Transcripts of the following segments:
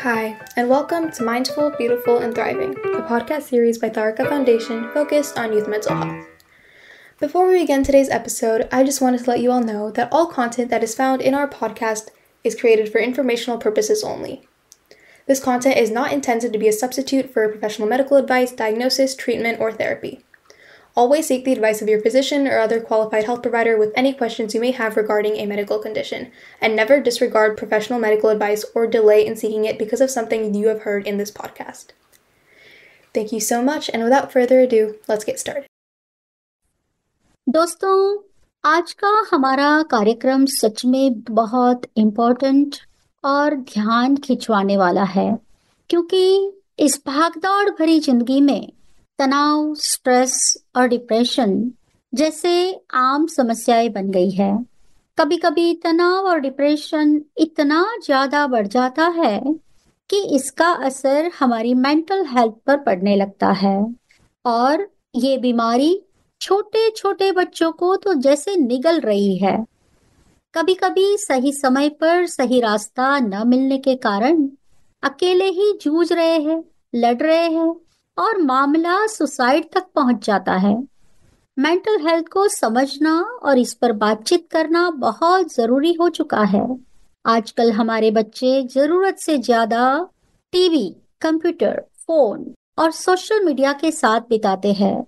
Hi, and welcome to Mindful, Beautiful, and Thriving, a podcast series by Tharaka Foundation focused on youth mental health. Before we begin today's episode, I just wanted to let you all know that all content that is found in our podcast is created for informational purposes only. This content is not intended to be a substitute for professional medical advice, diagnosis, treatment, or therapy. Always seek the advice of your physician or other qualified health provider with any questions you may have regarding a medical condition, and never disregard professional medical advice or delay in seeking it because of something you have heard in this podcast. Thank you so much, and without further ado, let's get started. दोस्तों आज का हमारा कार्यक्रम सच में बहुत important और ध्यान खिंचवाने वाला है क्योंकि इस भागदौड़ भरी जिंदगी में तनाव स्ट्रेस और डिप्रेशन जैसे आम समस्याएँ बन गई है। कभी कभी तनाव और डिप्रेशन इतना ज़्यादा बढ़ जाता है कि इसका असर हमारी मेंटल हेल्थ पर पड़ने लगता है। और ये बीमारी छोटे छोटे बच्चों को तो जैसे निगल रही है। कभी कभी सही समय पर सही रास्ता न मिलने के कारण अकेले ही जूझ रहे हैं, लड़ रहे हैं और मामला सुसाइड तक पहुँच जाता है। मेंटल हेल्थ को समझना और इस पर बातचीत करना बहुत ज़रूरी हो चुका है। आजकल हमारे बच्चे ज़रूरत से ज़्यादा टीवी, कंप्यूटर, फ़ोन और सोशल मीडिया के साथ बिताते हैं।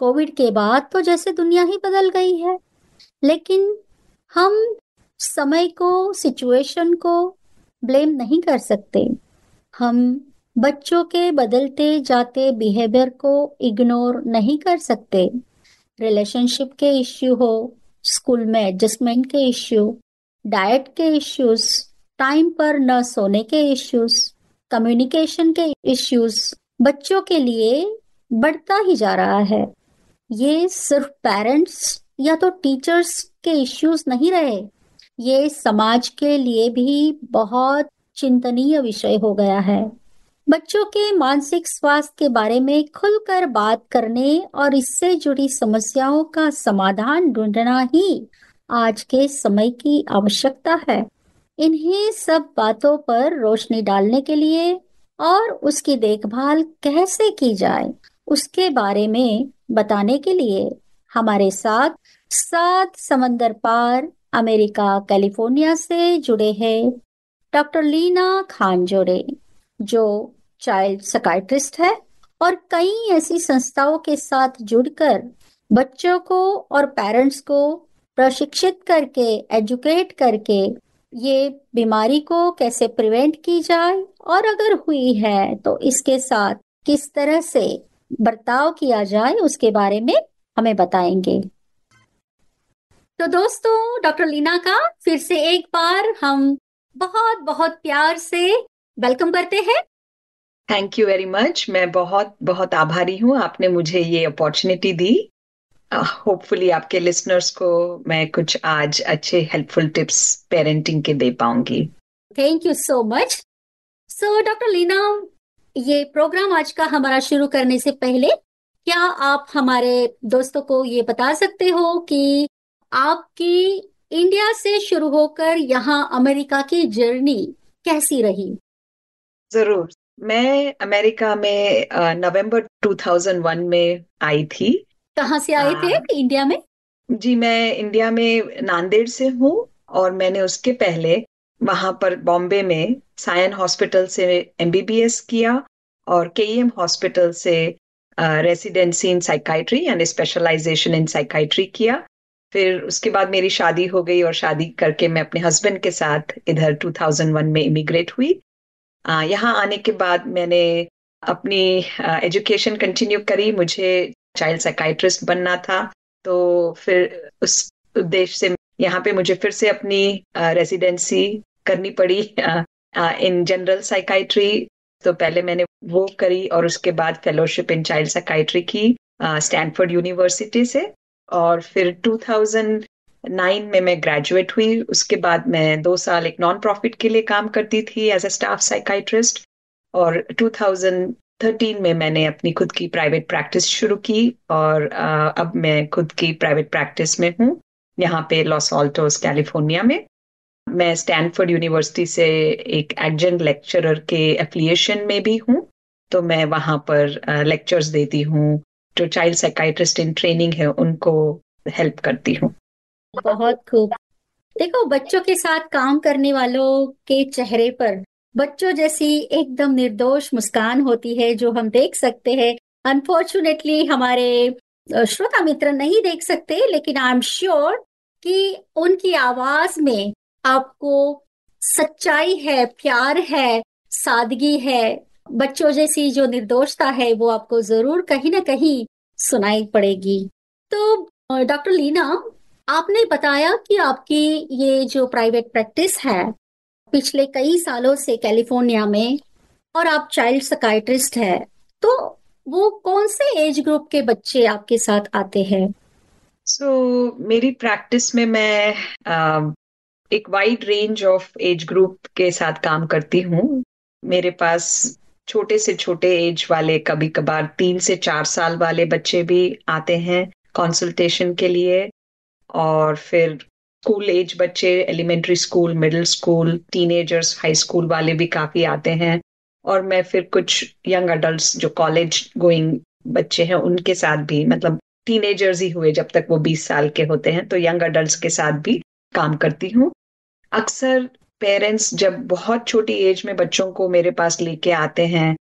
कोविड के बाद तो जैसे दुनिया ही बदल गई है, लेकिन हम समय को, सिचुएशन को ब्लेम नहीं कर सकते। हम बच्चों के बदलते जाते बिहेवियर को इग्नोर नहीं कर सकते। रिलेशनशिप के इश्यू हो स्कूल में एडजस्टमेंट के इश्यू डाइट के इश्यूज़ टाइम पर न सोने के इश्यूज़ कम्युनिकेशन के इश्यूज़ बच्चों के लिए बढ़ता ही जा रहा है। ये सिर्फ़ पेरेंट्स या तो टीचर्स के इश्यूज़ नहीं रहे, ये समाज के लिए भी बहुत चिंतनीय विषय हो गया है। बच्चों के मानसिक स्वास्थ्य के बारे में खुलकर बात करने और इससे जुड़ी समस्याओं का समाधान ढूंढना ही आज के समय की आवश्यकता है। इन्हीं सब बातों पर रोशनी डालने के लिए और उसकी देखभाल कैसे की जाए, उसके बारे में बताने के लिए हमारे साथ सात समंदर पार अमेरिका, कैलिफ़ोर्निया से जुड़े हैं डॉक्टर लीना खान जोड़े जो चाइल्ड सकाइट्रिस्ट है और कई ऐसी संस्थाओं के साथ जुड़कर बच्चों को और पेरेंट्स को प्रशिक्षित करके एजुकेट करके ये बीमारी को कैसे प्रिवेंट की जाए और अगर हुई है तो इसके साथ किस तरह से बर्ताव किया जाए उसके बारे में हमें बताएँगे। तो दोस्तों, डॉक्टर लीना का फिर से एक बार हम बहुत बहुत प्यार से वेलकम करते हैं। थैंक यू वेरी मच मैं बहुत बहुत आभारी हूँ आपने मुझे ये अपॉर्चुनिटी दी। होपफुली uh, आपके लिसनर्स को मैं कुछ आज अच्छे हेल्पफुल टिप्स पेरेंटिंग के दे पाऊँगी। Thank you so much so doctor Leena ये प्रोग्राम आज का हमारा शुरू करने से पहले क्या आप हमारे दोस्तों को ये बता सकते हो कि आपकी इंडिया से शुरू होकर यहाँ अमेरिका की जर्नी कैसी रही? ज़रूर। मैं अमेरिका में नवंबर 2001 में आई थी। कहाँ से आए थे? इंडिया में? जी मैं इंडिया में नांदेड़ से हूँ और मैंने उसके पहले वहाँ पर बॉम्बे में सायन हॉस्पिटल से एमबीबीएस किया और के हॉस्पिटल से रेसिडेंसी इन साइकाइट्री यानी स्पेशलाइजेशन इन साइकाइट्री किया। फिर उसके बाद मेरी शादी हो गई और शादी करके मैं अपने हस्बैंड के साथ इधर 2001 में इमिग्रेट हुई। यहाँ आने के बाद मैंने अपनी एजुकेशन कंटिन्यू करी। मुझे चाइल्ड साइकाइट्रिस्ट बनना था। तो फिर उस उद्देश्य से यहाँ पे मुझे फिर से अपनी रेजिडेंसी करनी पड़ी इन जनरल साइकाइट्री तो पहले मैंने वो करी और उसके बाद फेलोशिप इन चाइल्ड साइकाइट्री की स्टैनफोर्ड यूनिवर्सिटी से। और फिर 2009 में मैं ग्रेजुएट हुई। उसके बाद मैं दो साल एक नॉन प्रॉफिट के लिए काम करती थी एज अ स्टाफ साइकाइट्रिस्ट और 2013 में मैंने अपनी खुद की प्राइवेट प्रैक्टिस शुरू की और अब मैं खुद की प्राइवेट प्रैक्टिस में हूँ, यहाँ पे लॉस ऑल्टोस कैलिफ़ोर्निया में। मैं स्टैनफोर्ड यूनिवर्सिटी से एक एडजंक्ट लेक्चरर के एफिलिएशन में भी हूँ। तो मैं वहाँ पर लेक्चर्स देती हूँ। जो चाइल्ड साइकाइट्रिस्ट इन ट्रेनिंग है, उनको हेल्प करती हूँ। बहुत खूब। देखो, बच्चों के साथ काम करने वालों के चेहरे पर बच्चों जैसी एकदम निर्दोष मुस्कान होती है, जो हम देख सकते हैं। अनफॉर्चुनेटली हमारे श्रोता मित्र नहीं देख सकते, लेकिन आई एम श्योर कि उनकी आवाज़ में आपको सच्चाई है, प्यार है, सादगी है। बच्चों जैसी जो निर्दोषता है, वो आपको ज़रूर कहीं ना कहीं सुनाई पड़ेगी। तो डॉक्टर लीना आपने बताया कि आपकी ये जो प्राइवेट प्रैक्टिस है पिछले कई सालों से कैलिफ़ोर्निया में और आप चाइल्ड सकाइट्रिस्ट है तो वो कौन से एज ग्रुप के बच्चे आपके साथ आते हैं? सो so, मेरी प्रैक्टिस में मैं uh, एक wide range of age group के साथ काम करती हूँ। मेरे पास छोटे से छोटे एज वाले कभी कभार तीन से चार साल वाले बच्चे भी आते हैं कंसल्टेशन के लिए। और फिर स्कूल एज बच्चे elementary school middle school teenagers high school वाले भी काफ़ी आते हैं। और मैं फिर कुछ यंग अडल्ट जो कॉलेज गोइंग बच्चे हैं, उनके साथ भी मतलब टीनेजर्स ही हुए जब तक वो 20 साल के होते हैं तो यंग अडल्ट के साथ भी काम करती हूँ। अक्सर पेरेंट्स जब बहुत छोटी एज में बच्चों को मेरे पास लेके आते हैं,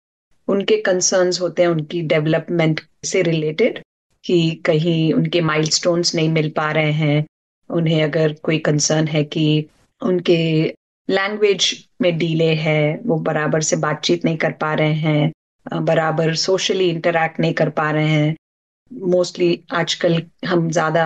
उनके कंसर्न्स होते हैं, उनकी डेवलपमेंट से रिलेटेड कि कहीं उनके माइलस्टोन्स नहीं मिल पा रहे हैं। उन्हें अगर कोई कंसर्न है कि उनके लैंग्वेज में डीले है, वो बराबर से बातचीत नहीं कर पा रहे हैं बराबर सोशली इंटरेक्ट नहीं कर पा रहे हैं। मोस्टली आजकल हम ज़्यादा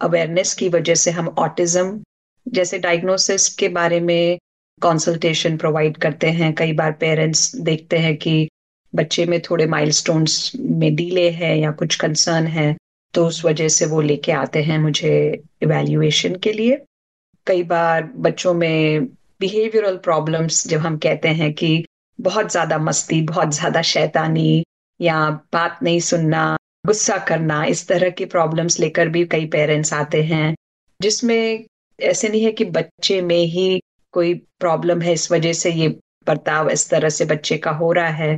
अवेयरनेस की वजह से हम ऑटिज्म जैसे डायग्नोसिस के बारे में कंसल्टेशन प्रोवाइड करते हैं। कई बार पेरेंट्स देखते हैं कि बच्चे में थोड़े माइलस्टोन्स में डीले है या कुछ कंसर्न है तो उस वजह से वो लेके आते हैं मुझे इवेल्युएशन के लिए। कई बार बच्चों में बिहेवियरल प्रॉब्लम्स जब हम कहते हैं कि बहुत ज़्यादा मस्ती, बहुत ज़्यादा शैतानी या बात नहीं सुनना, गुस्सा करना, इस तरह की प्रॉब्लम्स लेकर भी कई पेरेंट्स आते हैं, जिसमें ऐसे नहीं है कि बच्चे में ही कोई प्रॉब्लम है, इस वजह से ये बर्ताव इस तरह से बच्चे का हो रहा है।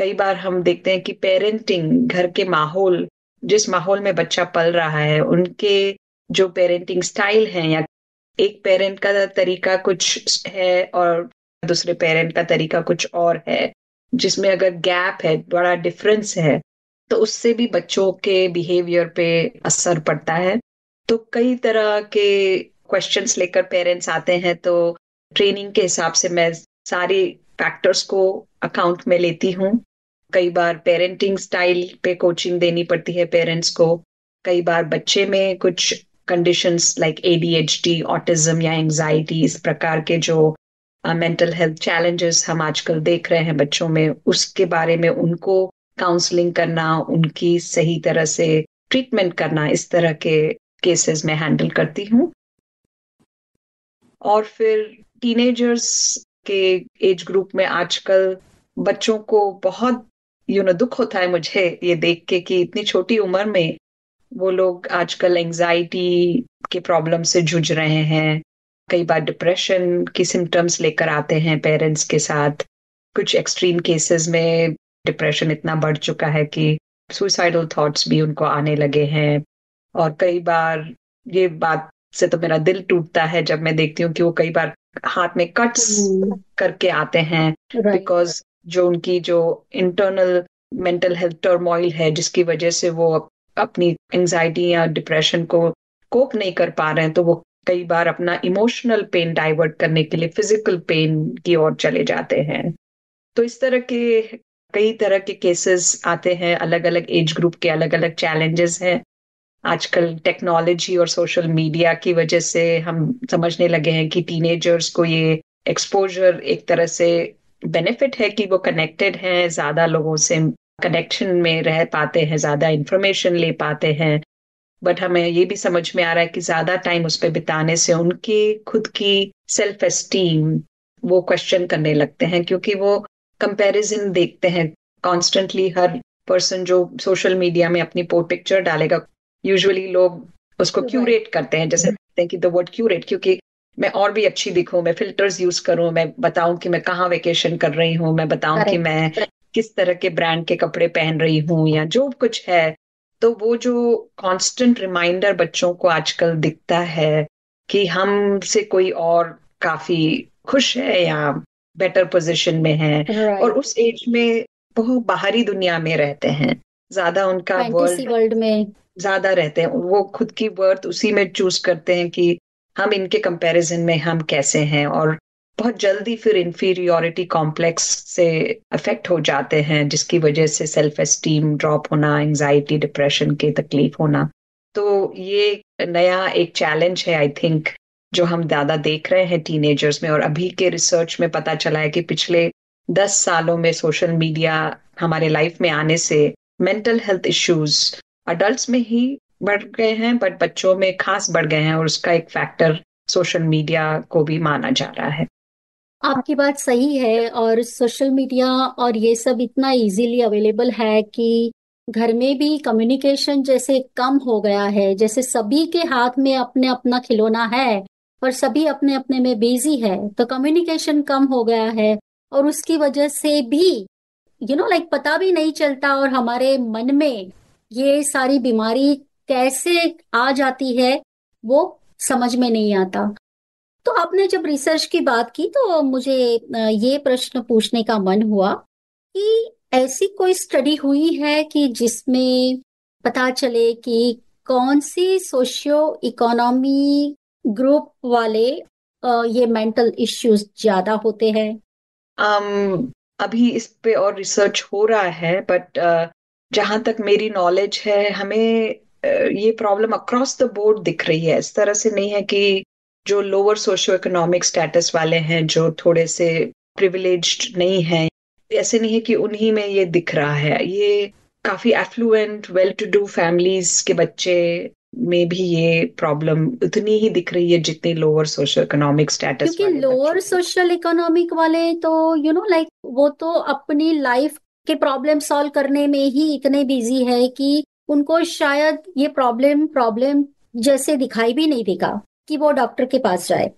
कई बार हम देखते हैं कि पेरेंटिंग घर के माहौल, जिस माहौल में बच्चा पल रहा है, उनके जो पेरेंटिंग स्टाइल है या एक पेरेंट का तरीका कुछ है और दूसरे पेरेंट का तरीका कुछ और है, जिसमें अगर गैप है, बड़ा डिफरेंस है तो उससे भी बच्चों के बिहेवियर पे असर पड़ता है। तो कई तरह के क्वेश्चंस लेकर पेरेंट्स आते हैं तो ट्रेनिंग के हिसाब से मैं सारी फैक्टर्स को अकाउंट में लेती हूँ। कई बार पेरेंटिंग स्टाइल पे कोचिंग देनी पड़ती है पेरेंट्स को। कई बार बच्चे में कुछ कंडीशंस लाइक एडीएचडी ऑटिज्म या एंजाइटी इस प्रकार के जो मेंटल हेल्थ चैलेंजेस हम आजकल देख रहे हैं बच्चों में, उसके बारे में उनको काउंसलिंग करना, उनकी सही तरह से ट्रीटमेंट करना, इस तरह के केसेस में हैंडल करती हूँ। और फिर टीनेजर्स के एज ग्रुप में आजकल बच्चों को बहुत यू नो दुख होता है मुझे ये देख के कि इतनी छोटी उम्र में वो लोग आजकल एंजाइटी के प्रॉब्लम से जूझ रहे हैं कई बार डिप्रेशन की सिम्टम्स लेकर आते हैं पेरेंट्स के साथ कुछ एक्सट्रीम केसेस में डिप्रेशन इतना बढ़ चुका है कि सुसाइडल थॉट्स भी उनको आने लगे हैं और कई बार ये बात से तो मेरा दिल टूटता है जब मैं देखती हूँ कि वो कई बार हाथ में कट्स hmm. करके आते हैं बिकॉज़. जो उनकी जो इंटरनल मेंटल हेल्थ टर्मोइल है, जिसकी वजह से वो अपनी एंजाइटी या डिप्रेशन को कोप नहीं कर पा रहे हैं तो वो कई बार अपना इमोशनल पेन डाइवर्ट करने के लिए फ़िज़िकल पेन की ओर चले जाते हैं। तो इस तरह के, कई तरह के केसेस आते हैं अलग अलग एज ग्रुप के अलग अलग चैलेंजेस हैं। आजकल टेक्नोलॉजी और सोशल मीडिया की वजह से हम समझने लगे हैं कि टीनेजर्स को ये एक्सपोजर एक तरह से बेनिफिट है कि वो कनेक्टेड हैं ज़्यादा लोगों से कनेक्शन में रह पाते हैं ज़्यादा इंफॉर्मेशन ले पाते हैं। बट हमें ये भी समझ में आ रहा है कि ज़्यादा टाइम उस पर बिताने से उनकी खुद की सेल्फ एस्टीम वो क्वेश्चन करने लगते हैं क्योंकि वो कंपैरिजन देखते हैं। कॉन्स्टेंटली हर पर्सन जो सोशल मीडिया में अपनी पिक्चर डालेगा यूजुअली लोग उसको क्यूरेट करते हैं जैसे कहते हैं कि द वर्ड क्यूरेट क्योंकि मैं और भी अच्छी दिखूं मैं फिल्टर्स यूज़ करूँ मैं बताऊँ कि मैं कहाँ वेकेशन कर रही हूँ मैं बताऊँ कि मैं किस तरह के ब्रांड के कपड़े पहन रही हूँ या जो कुछ है। तो वो जो कांस्टेंट रिमाइंडर बच्चों को आजकल दिखता है कि हमसे कोई और काफ़ी खुश है या बेटर पोजीशन में है right. और उस एज में बहुत बाहरी दुनिया में रहते हैं। ज़्यादा उनका वर्ल्ड वर्ल्ड में। ज़्यादा रहते हैं। वो खुद की वर्थ उसी में चूज़ करते हैं कि हम इनके कंपैरिजन में हम कैसे हैं और बहुत जल्दी फिर इंफीरियोरिटी कॉम्प्लेक्स से अफेक्ट हो जाते हैं, जिसकी वजह से सेल्फ एस्टीम ड्रॉप होना एंजाइटी डिप्रेशन की तकलीफ़ होना। तो ये नया एक चैलेंज है आई थिंक जो हम ज़्यादा देख रहे हैं टीनेजर्स में और अभी के रिसर्च में पता चला है कि पिछले दस सालों में सोशल मीडिया हमारे लाइफ में आने से मेंटल हेल्थ इश्यूज़ अडल्ट में ही बढ़ गए हैं बट बच्चों में खास बढ़ गए हैं और उसका एक फैक्टर सोशल मीडिया को भी माना जा रहा है। आपकी बात सही है और सोशल मीडिया और ये सब इतना इजीली अवेलेबल है कि घर में भी कम्युनिकेशन जैसे कम हो गया है, जैसे सभी के हाथ में अपने अपना खिलौना है और सभी अपने अपने में बिज़ी है तो कम्युनिकेशन कम हो गया है और उसकी वजह से भी यू नो लाइक पता भी नहीं चलता और हमारे मन में ये सारी बीमारी कैसे आ जाती है वो समझ में नहीं आता। तो आपने जब रिसर्च की बात की तो मुझे ये प्रश्न पूछने का मन हुआ कि ऐसी कोई स्टडी हुई है कि जिसमें पता चले कि कौन सी सोशियो इकोनॉमी ग्रुप वाले ये मेंटल इश्यूज़ ज़्यादा होते हैं? um, अभी इस पे और रिसर्च हो रहा है बट uh, जहाँ तक मेरी नॉलेज है हमें ये प्रॉब्लम अक्रॉस द बोर्ड दिख रही है। इस तरह से नहीं है कि जो लोअर सोशियो इकोनॉमिक स्टेटस वाले हैं जो थोड़े से प्रिविलेज्ड नहीं हैं ऐसे नहीं है कि उन्हीं में ये दिख रहा है। ये काफ़ी affluent well to do families के बच्चे में भी ये प्रॉब्लम उतनी ही दिख रही है जितनी लोअर सोशल इकोनॉमिक स्टेटस क्योंकि लोअर सोशल इकोनॉमिक वाले तो यू नो लाइक वो तो अपनी लाइफ के प्रॉब्लम सॉल्व करने में ही इतने बिज़ी है कि उनको शायद ये प्रॉब्लम प्रॉब्लम जैसे दिखाई भी नहीं देगा कि वो डॉक्टर के पास जाए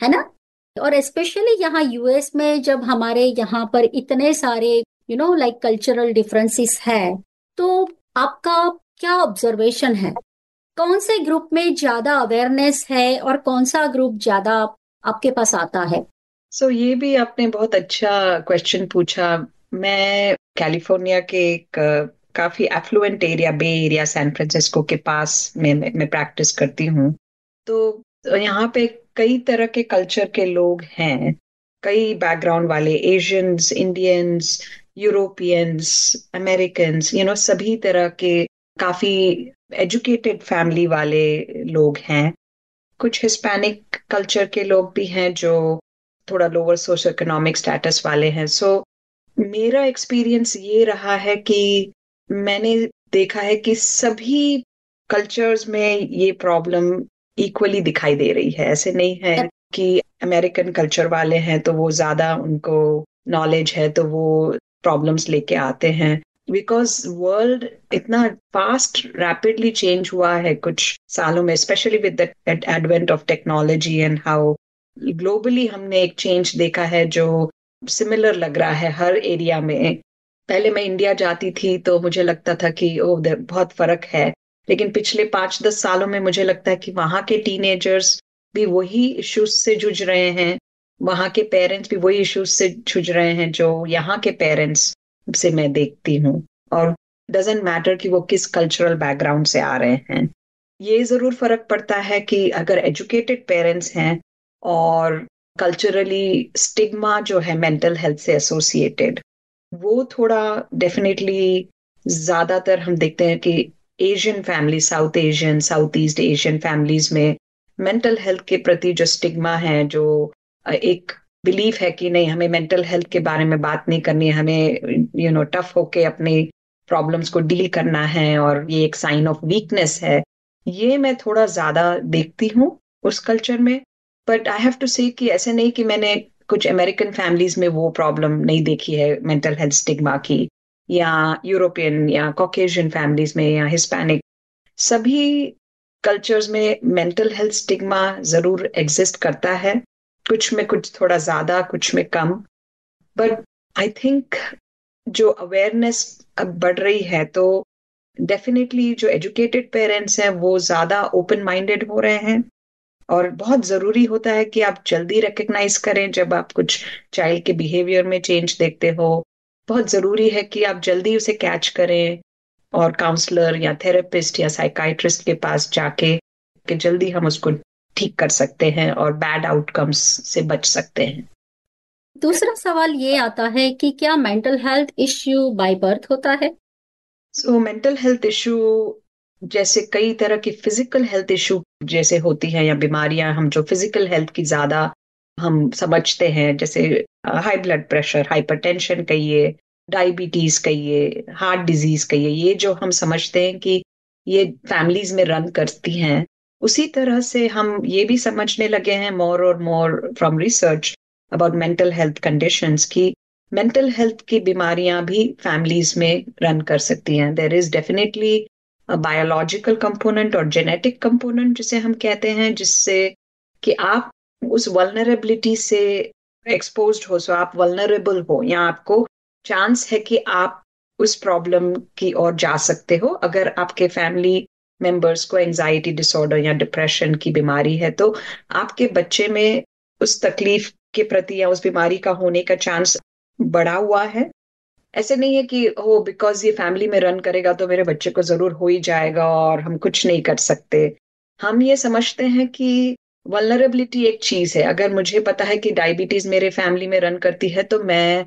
है ना? और स्पेशली यहाँ यूएस में जब हमारे यहाँ पर इतने सारे you know like cultural differences है तो आपका क्या ऑब्जर्वेशन है? कौन से ग्रुप में ज़्यादा अवेयरनेस है और कौन सा ग्रुप ज़्यादा आपके पास आता है? सो so, ये भी आपने बहुत अच्छा क्वेश्चन पूछा। मैं कैलिफ़ोर्निया के एक काफ़ी affluent area Bay Area San Francisco के पास में मैं, प्रैक्टिस करती हूँ। तो यहाँ पे कई तरह के कल्चर के लोग हैं। कई बैकग्राउंड वाले Asians Indians Europeans American you know सभी तरह के काफ़ी एजुकेटेड फैमिली वाले लोग हैं। कुछ हिस्पैनिक कल्चर के लोग भी हैं जो थोड़ा लोअर सोशो इकोनॉमिक स्टेटस वाले हैं। सो so, मेरा एक्सपीरियंस ये रहा है कि मैंने देखा है कि सभी कल्चर्स में ये प्रॉब्लम इक्वली दिखाई दे रही है। ऐसे नहीं है कि अमेरिकन कल्चर वाले हैं तो वो ज़्यादा उनको नॉलेज है तो वो प्रॉब्लम्स लेके आते हैं। बिकॉज़ वर्ल्ड इतना फास्ट रैपिडली चेंज हुआ है कुछ सालों में specially with the advent of technology and how globally हमने एक चेंज देखा है जो सिमिलर लग रहा है हर एरिया में। पहले मैं इंडिया जाती थी तो मुझे लगता था कि ओ बहुत फ़र्क है। लेकिन पिछले पाँच दस सालों में मुझे लगता है कि वहाँ के टीनेजर्स भी वही इश्यूज़ से जूझ रहे हैं। वहाँ के पेरेंट्स भी वही इश्यूज़ से जूझ रहे हैं जो यहाँ के पेरेंट्स से मैं देखती हूँ। और डजेंट मैटर कि वो किस कल्चरल बैकग्राउंड से आ रहे हैं। ये ज़रूर फ़र्क पड़ता है कि अगर एजुकेटेड पेरेंट्स हैं और कल्चरली स्टिग्मा जो है मेंटल हेल्थ से एसोसिएटेड वो थोड़ा डेफिनेटली ज़्यादातर हम देखते हैं कि Asian family South Asian South East Asian families में मेंटल हेल्थ के प्रति जो स्टिग्मा है, जो एक बिलीफ है कि नहीं, हमें मेंटल हेल्थ के बारे में बात नहीं करनी हमें यू नो टफ होके अपने प्रॉब्लम्स को डील करना है और ये एक साइन ऑफ़ वीकनेस है, ये मैं थोड़ा ज़्यादा देखती हूँ उस कल्चर में। बट आई हैव टू से कि ऐसे नहीं कि मैंने कुछ अमेरिकन फैमिलीज़ में वो प्रॉब्लम नहीं देखी है मेंटल हेल्थ स्टिग्मा की, या यूरोपियन या कॉकेशियन फैमिलीज़ में, या हिस्पैनिक सभी कल्चर्स में मेंटल हेल्थ स्टिग्मा ज़रूर एग्जिस्ट करता है। कुछ में कुछ थोड़ा ज़्यादा, कुछ में कम। बट आई थिंक जो अवेयरनेस अब बढ़ रही है तो डेफिनेटली जो एजुकेटेड पेरेंट्स हैं, वो ज़्यादा ओपन माइंडेड हो रहे हैं। और बहुत ज़रूरी होता है कि आप जल्दी रिकग्नाइज करें जब आप कुछ चाइल्ड के बिहेवियर में चेंज देखते हो। बहुत ज़रूरी है कि आप जल्दी उसे कैच करें और काउंसलर या थेरेपिस्ट या साइकाइट्रिस्ट के पास जाके कि जल्दी हम उसको ठीक कर सकते हैं और बैड आउटकम्स से बच सकते हैं। दूसरा सवाल ये आता है कि क्या mental health issue by birth होता है? सो मेंटल हेल्थ इश्यू जैसे कई तरह की फ़िज़िकल हेल्थ इशू जैसे होती हैं या बीमारियाँ, हम जो फ़िज़िकल हेल्थ की ज़्यादा हम समझते हैं, जैसे हाई ब्लड प्रेशर हाइपरटेंशन कहिए डायबिटीज़ कहिए हार्ट डिज़ीज़ कहिए, ये जो हम समझते हैं कि ये फैमिलीज़ में रन करती हैं, उसी तरह से हम ये भी समझने लगे हैं मोर और more from research about mental health conditions की मेंटल हेल्थ की बीमारियाँ भी फैमिलीज़ में रन कर सकती हैं। There is definitely biological component और जेनेटिक कंपोनेंट जिसे हम कहते हैं, जिससे कि आप उस वलनरेबिलिटी से एक्सपोज हो सो आप वलनरेबल हो, या आपको चांस है कि आप उस प्रॉब्लम की ओर जा सकते हो। अगर आपके फैमिली मेंबर्स को एंजाइटी डिसऑर्डर या डिप्रेशन की बीमारी है तो आपके बच्चे में उस तकलीफ़ के प्रति या उस बीमारी का होने का चांस बढ़ा हुआ है। ऐसे नहीं है कि, हो बिकॉज़ ये फैमिली में रन करेगा तो मेरे बच्चे को ज़रूर हो ही जाएगा और हम कुछ नहीं कर सकते। हम ये समझते हैं कि वलनरेबिलिटी एक चीज़ है। अगर मुझे पता है कि डायबिटीज़ मेरे फैमिली में रन करती है तो मैं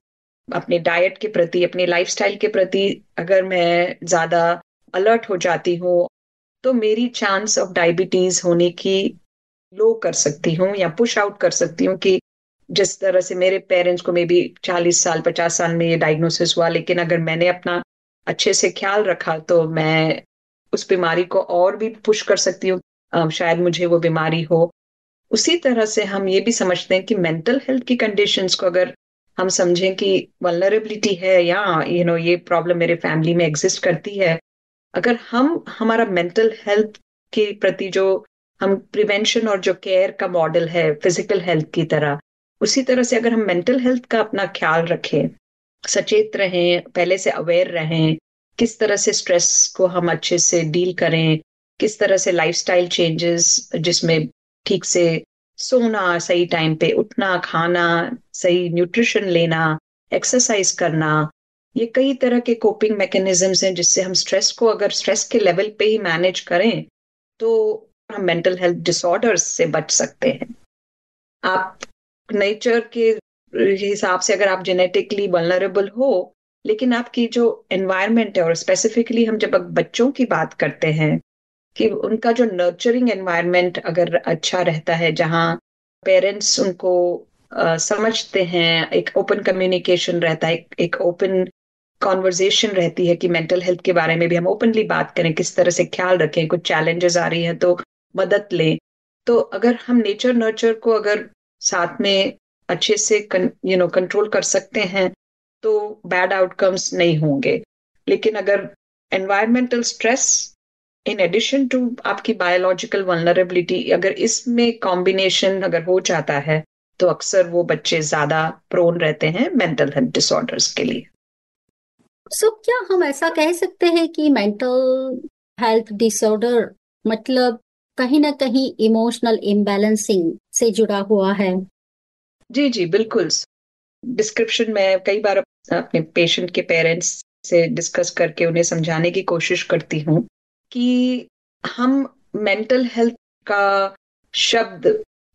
अपने डाइट के प्रति, अपने लाइफस्टाइल के प्रति अगर मैं ज़्यादा अलर्ट हो जाती हूँ तो मेरी चांस ऑफ़ डायबिटीज़ होने की लो कर सकती हूँ या पुश आउट कर सकती हूँ कि जिस तरह से मेरे पेरेंट्स को मे बी चालीस साल पचास साल में ये डायग्नोसिस हुआ लेकिन अगर मैंने अपना अच्छे से ख्याल रखा तो मैं उस बीमारी को और भी पुश कर सकती हूँ। शायद मुझे वो बीमारी हो। उसी तरह से हम ये भी समझते हैं कि मेंटल हेल्थ की कंडीशंस को अगर हम समझें कि वलरेबिलिटी है या यू you नो know, ये प्रॉब्लम मेरे फैमिली में एग्जिस्ट करती है अगर हम हमारा मेंटल हेल्थ के प्रति जो हम प्रिवेंशन और जो केयर का मॉडल है फ़िज़िकल हेल्थ की तरह उसी तरह से अगर हम मेंटल हेल्थ का अपना ख्याल रखें, सचेत रहें, पहले से अवेयर रहें, किस तरह से स्ट्रेस को हम अच्छे से डील करें, किस तरह से लाइफस्टाइल चेंजेस जिसमें ठीक से सोना, सही टाइम पे उठना, खाना, सही न्यूट्रिशन लेना एक्सरसाइज करना, ये कई तरह के कोपिंग मैकेनिज्म्स हैं जिससे हम स्ट्रेस को अगर स्ट्रेस के लेवल पे ही मैनेज करें तो हम मेंटल हेल्थ डिसऑर्डर्स से बच सकते हैं। आप नेचर के हिसाब से अगर आप जेनेटिकली वनरेबल हो लेकिन आपकी जो एनवायरमेंट है और स्पेसिफिकली हम जब बच्चों की बात करते हैं कि उनका जो नर्चरिंग एनवायरमेंट अगर अच्छा रहता है जहाँ पेरेंट्स उनको आ, समझते हैं एक ओपन कम्युनिकेशन रहता है एक ओपन कॉन्वर्जेशन रहती है कि मेंटल हेल्थ के बारे में भी हम ओपनली बात करें किस तरह से ख्याल रखें कुछ चैलेंजेस आ रही हैं तो मदद लें। तो अगर हम नेचर नर्चर को अगर साथ में अच्छे से यू नो कंट्रोल कर सकते हैं तो बैड आउटकम्स नहीं होंगे। लेकिन अगर environmental stress in addition to आपकी बायोलॉजिकल वनरेबिलिटी अगर इसमें कॉम्बिनेशन अगर हो जाता है तो अक्सर वो बच्चे ज़्यादा प्रोन रहते हैं मेंटल हेल्थ डिसऑर्डर्स के लिए। सो so, क्या हम ऐसा कह सकते हैं कि मेंटल हेल्थ डिसऑर्डर मतलब कहीं ना कहीं इमोशनल इम्बैलेंसिंग से जुड़ा हुआ है। जी जी, बिल्कुल। डिस्क्रिप्शन में कई बार अपने पेशेंट के पेरेंट्स से डिस्कस करके उन्हें समझाने की कोशिश करती हूँ कि हम मेंटल हेल्थ का शब्द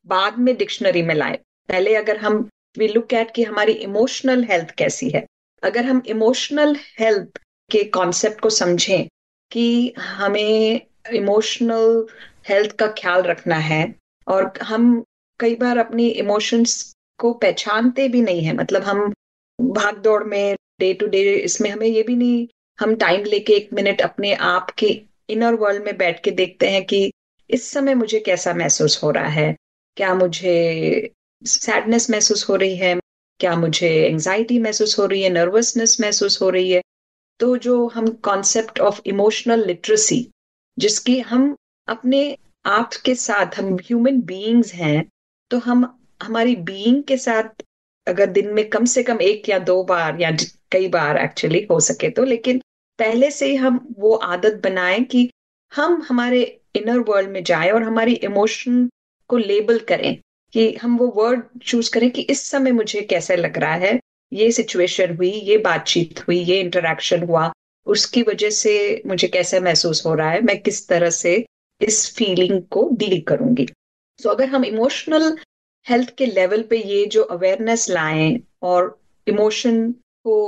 बाद में डिक्शनरी में लाए। पहले अगर हम वी लुक एट कि हमारी इमोशनल हेल्थ कैसी है। अगर हम इमोशनल हेल्थ के कॉन्सेप्ट को समझें कि हमें इमोशनल हेल्थ का ख्याल रखना है और हम कई बार अपनी इमोशंस को पहचानते भी नहीं है। मतलब हम भाग दौड़ में डे टू डे इसमें हमें ये भी नहीं, हम टाइम लेके एक मिनट अपने आप के इनर वर्ल्ड में बैठ के देखते हैं कि इस समय मुझे कैसा महसूस हो रहा है, क्या मुझे सैडनेस महसूस हो रही है, क्या मुझे एंजाइटी महसूस हो रही है नर्वसनेस महसूस हो रही है। तो जो हम कॉन्सेप्ट ऑफ़ इमोशनल लिटरेसी जिसकी हम अपने आप के साथ, हम ह्यूमन बीइंग्स हैं तो हम, हमारी बीइंग के साथ अगर दिन में कम से कम एक या दो बार या कई बार एक्चुअली हो सके तो लेकिन पहले से ही हम वो आदत बनाएँ कि हम हमारे इनर वर्ल्ड में जाएँ और हमारी इमोशन को लेबल करें कि हम वो वर्ड चूज़ करें कि इस समय मुझे कैसे लग रहा है, ये सिचुएशन हुई, ये बातचीत हुई, ये इंटरेक्शन हुआ, उसकी वजह से मुझे कैसे महसूस हो रहा है, मैं किस तरह से इस फीलिंग को डील करूँगी। सो so, अगर हम इमोशनल हेल्थ के लेवल पे ये जो अवेयरनेस लाएँ और इमोशन को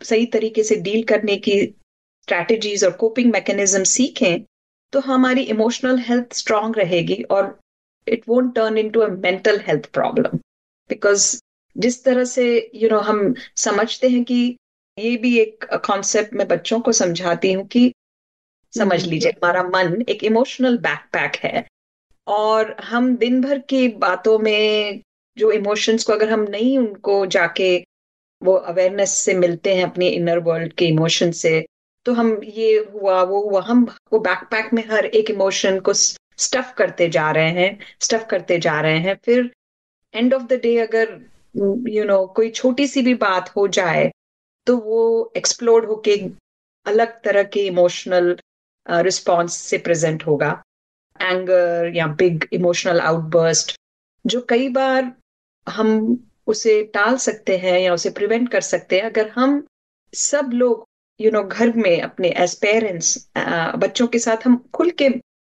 सही तरीके से डील करने की स्ट्रैटेजीज और कोपिंग मैकेनिज्म सीखें तो हमारी इमोशनल हेल्थ स्ट्रांग रहेगी और it won't turn into a mental health problem because जिस तरह से यू you नो know, हम समझते हैं कि ये भी एक कॉन्सेप्ट मैं बच्चों को समझाती हूँ कि समझ हम्म। लीजिए हमारा मन एक इमोशनल बैकपैक है और हम दिन भर की बातों में जो इमोशंस को अगर हम नहीं उनको जाके वो अवेयरनेस से मिलते हैं अपने इनर वर्ल्ड के इमोशन से तो हम ये हुआ वो हुआ हम वो बैकपैक में हर एक इमोशन को स्टफ़ करते जा रहे हैं स्टफ़ करते जा रहे हैं। फिर एंड ऑफ़ द डे अगर यू you नो know, कोई छोटी सी भी बात हो जाए तो वो एक्सप्लोर होके अलग तरह के इमोशनल रिस्पॉन्स से प्रेजेंट होगा। एंगर या बिग इमोशनल आउटबर्स्ट जो कई बार हम उसे टाल सकते हैं या उसे प्रिवेंट कर सकते हैं। अगर हम सब लोग यू you नो know, घर में अपने एज पेरेंट्स uh, बच्चों के साथ हम खुल के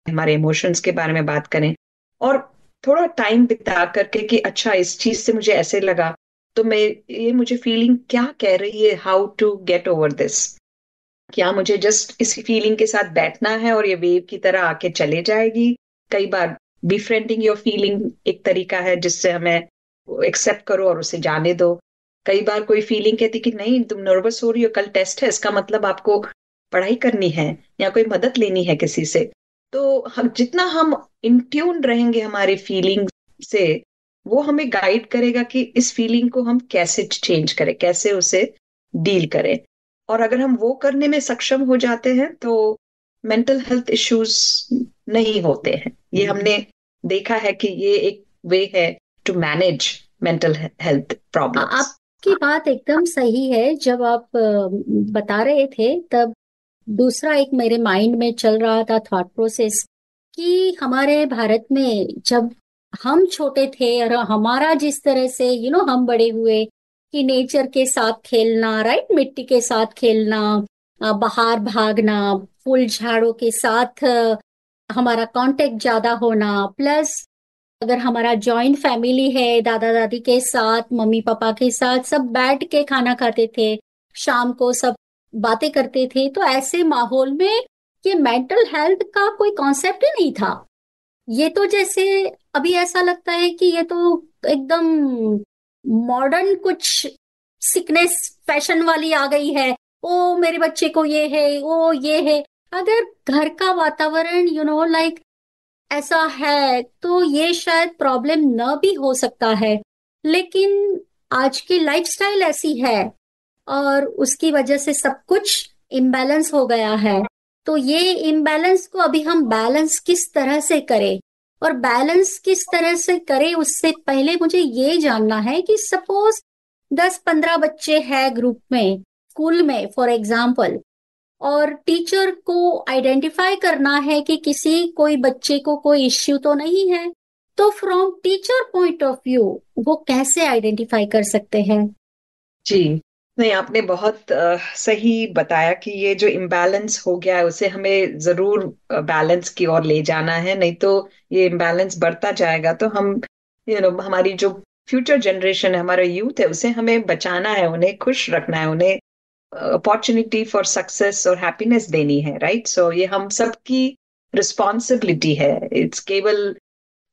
हमारे इमोशंस के बारे में बात करें और थोड़ा टाइम बिता करके कि अच्छा इस चीज़ से मुझे ऐसे लगा तो मैं ये मुझे फीलिंग क्या कह रही है? How to get over this क्या मुझे जस्ट इस फीलिंग के साथ बैठना है और ये वेव की तरह आके चले जाएगी? कई बार बिफ्रेंडिंग योर फीलिंग एक तरीका है जिससे हमें एक्सेप्ट करो और उसे जाने दो। कई बार कोई फीलिंग कहती कि नहीं, तुम नर्वस हो रही हो, कल टेस्ट है, इसका मतलब आपको पढ़ाई करनी है या कोई मदद लेनी है किसी से। तो हम, जितना हम इंट्यून रहेंगे हमारी फीलिंग से, वो हमें गाइड करेगा कि इस फीलिंग को हम कैसे चेंज करें, कैसे उसे डील करें। और अगर हम वो करने में सक्षम हो जाते हैं तो मेंटल हेल्थ इश्यूज़ नहीं होते हैं। ये हम्म। हमने देखा है कि ये एक वे है to manage mental health problem आपकी बात एकदम सही है। जब आप बता रहे थे तब दूसरा एक मेरे माइंड में चल रहा था थॉट प्रोसेस कि हमारे भारत में जब हम छोटे थे और हमारा जिस तरह से यू you नो know, हम बड़े हुए कि नेचर के साथ खेलना राइट मिट्टी के साथ खेलना बाहर भागना, फूल झाड़ों के साथ हमारा कांटेक्ट ज़्यादा होना प्लस अगर हमारा जॉइंट फैमिली है दादा दादी के साथ मम्मी पापा के साथ, सब बैठ के खाना खाते थे, शाम को सब बातें करते थे तो ऐसे माहौल में ये मेंटल हेल्थ का कोई कॉन्सेप्ट ही नहीं था। ये तो जैसे अभी ऐसा लगता है कि ये तो एकदम मॉडर्न कुछ सिकनेस फ़ैशन वाली आ गई है। ओ, मेरे बच्चे को ये है, ओ, ये है। अगर घर का वातावरण यू नो लाइक ऐसा है तो ये शायद प्रॉब्लम न भी हो सकता है। लेकिन आज की लाइफस्टाइल ऐसी है और उसकी वजह से सब कुछ इम्बैलेंस हो गया है। तो ये इम्बैलेंस को अभी हम बैलेंस किस तरह से करें? और बैलेंस किस तरह से करे, उससे पहले मुझे ये जानना है कि सपोज़ दस पंद्रह बच्चे हैं ग्रुप में स्कूल में फॉर एग्ज़ाम्पल और टीचर को आइडेंटिफाई करना है कि किसी कोई बच्चे को कोई इश्यू तो नहीं है तो from teacher point of view वो कैसे आइडेंटिफाई कर सकते हैं? जी। नहीं आपने बहुत सही बताया कि ये जो इम्बैलेंस हो गया है उसे हमें ज़रूर बैलेंस की ओर ले जाना है। नहीं तो ये इम्बैलेंस बढ़ता जाएगा तो हम यू you नो know, हमारी जो फ्यूचर जनरेशन है हमारा यूथ है उसे हमें बचाना है उन्हें खुश रखना है उन्हें अपॉर्चुनिटी फॉर सक्सेस और हैप्पीनेस देनी है राइट? सो so, ये हम सबकी रिस्पॉन्सिबिलिटी है। इट्स केवल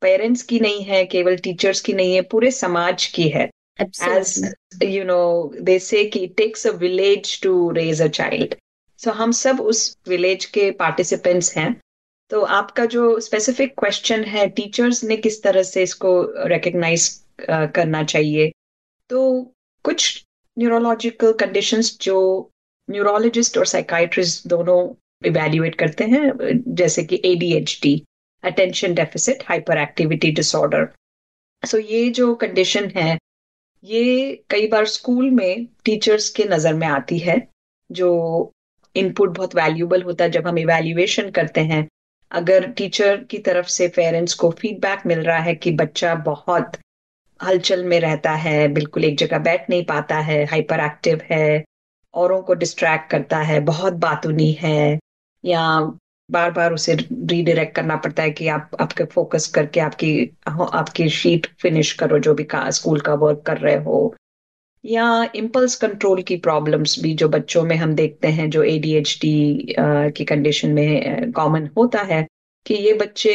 पेरेंट्स की नहीं है केवल टीचर्स की नहीं है पूरे समाज की है। Absolutely. as you know they say कि it takes a village to raise a child. So हम सब उस विलेज के पार्टिसिपेंट्स हैं। तो आपका जो स्पेसिफिक क्वेश्चन है टीचर्स ने किस तरह से इसको रिकग्नाइज करना चाहिए? तो कुछ न्यूरोलॉजिकल कंडीशंस जो न्यूरोलॉजिस्ट और साइकाइट्रिस्ट दोनों इवेल्युएट करते हैं जैसे कि ADHD attention deficit hyperactivity disorder so ये जो कंडीशन है ये कई बार स्कूल में टीचर्स के नज़र में आती है, जो इनपुट बहुत वैल्यूबल होता है जब हम इवेल्युएशन करते हैं। अगर टीचर की तरफ़ से पेरेंट्स को फीडबैक मिल रहा है कि बच्चा बहुत हलचल में रहता है, बिल्कुल एक जगह बैठ नहीं पाता है हाइपर एक्टिव है, औरों को डिस्ट्रैक्ट करता है, बहुत बातूनी है, या बार बार उसे रीडायरेक्ट करना पड़ता है कि आप आपके फोकस करके आपकी आपकी शीट फिनिश करो जो भी का, स्कूल का वर्क कर रहे हो। या इम्पल्स कंट्रोल की प्रॉब्लम्स भी जो बच्चों में हम देखते हैं जो एडीएचडी की कंडीशन में कॉमन होता है कि ये बच्चे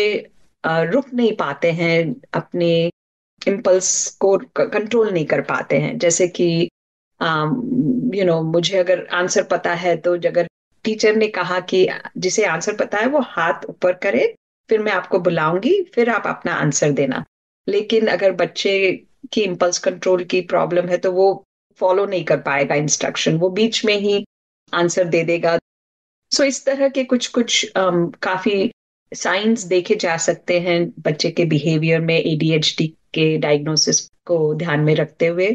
रुक नहीं पाते हैं अपने इम्पल्स को कंट्रोल नहीं कर पाते हैं। जैसे कि यू नो मुझे अगर आंसर पता है तो अगर टीचर ने कहा कि जिसे आंसर पता है वो हाथ ऊपर करे फिर मैं आपको बुलाऊँगी फिर आप अपना आंसर देना। लेकिन अगर बच्चे की इम्पल्स कंट्रोल की प्रॉब्लम है तो वो फॉलो नहीं कर पाएगा इंस्ट्रक्शन वो बीच में ही आंसर दे देगा। सो so, इस तरह के कुछ कुछ um, काफ़ी साइंस देखे जा सकते हैं बच्चे के बिहेवियर में एडीएचडी के डायग्नोसिस को ध्यान में रखते हुए।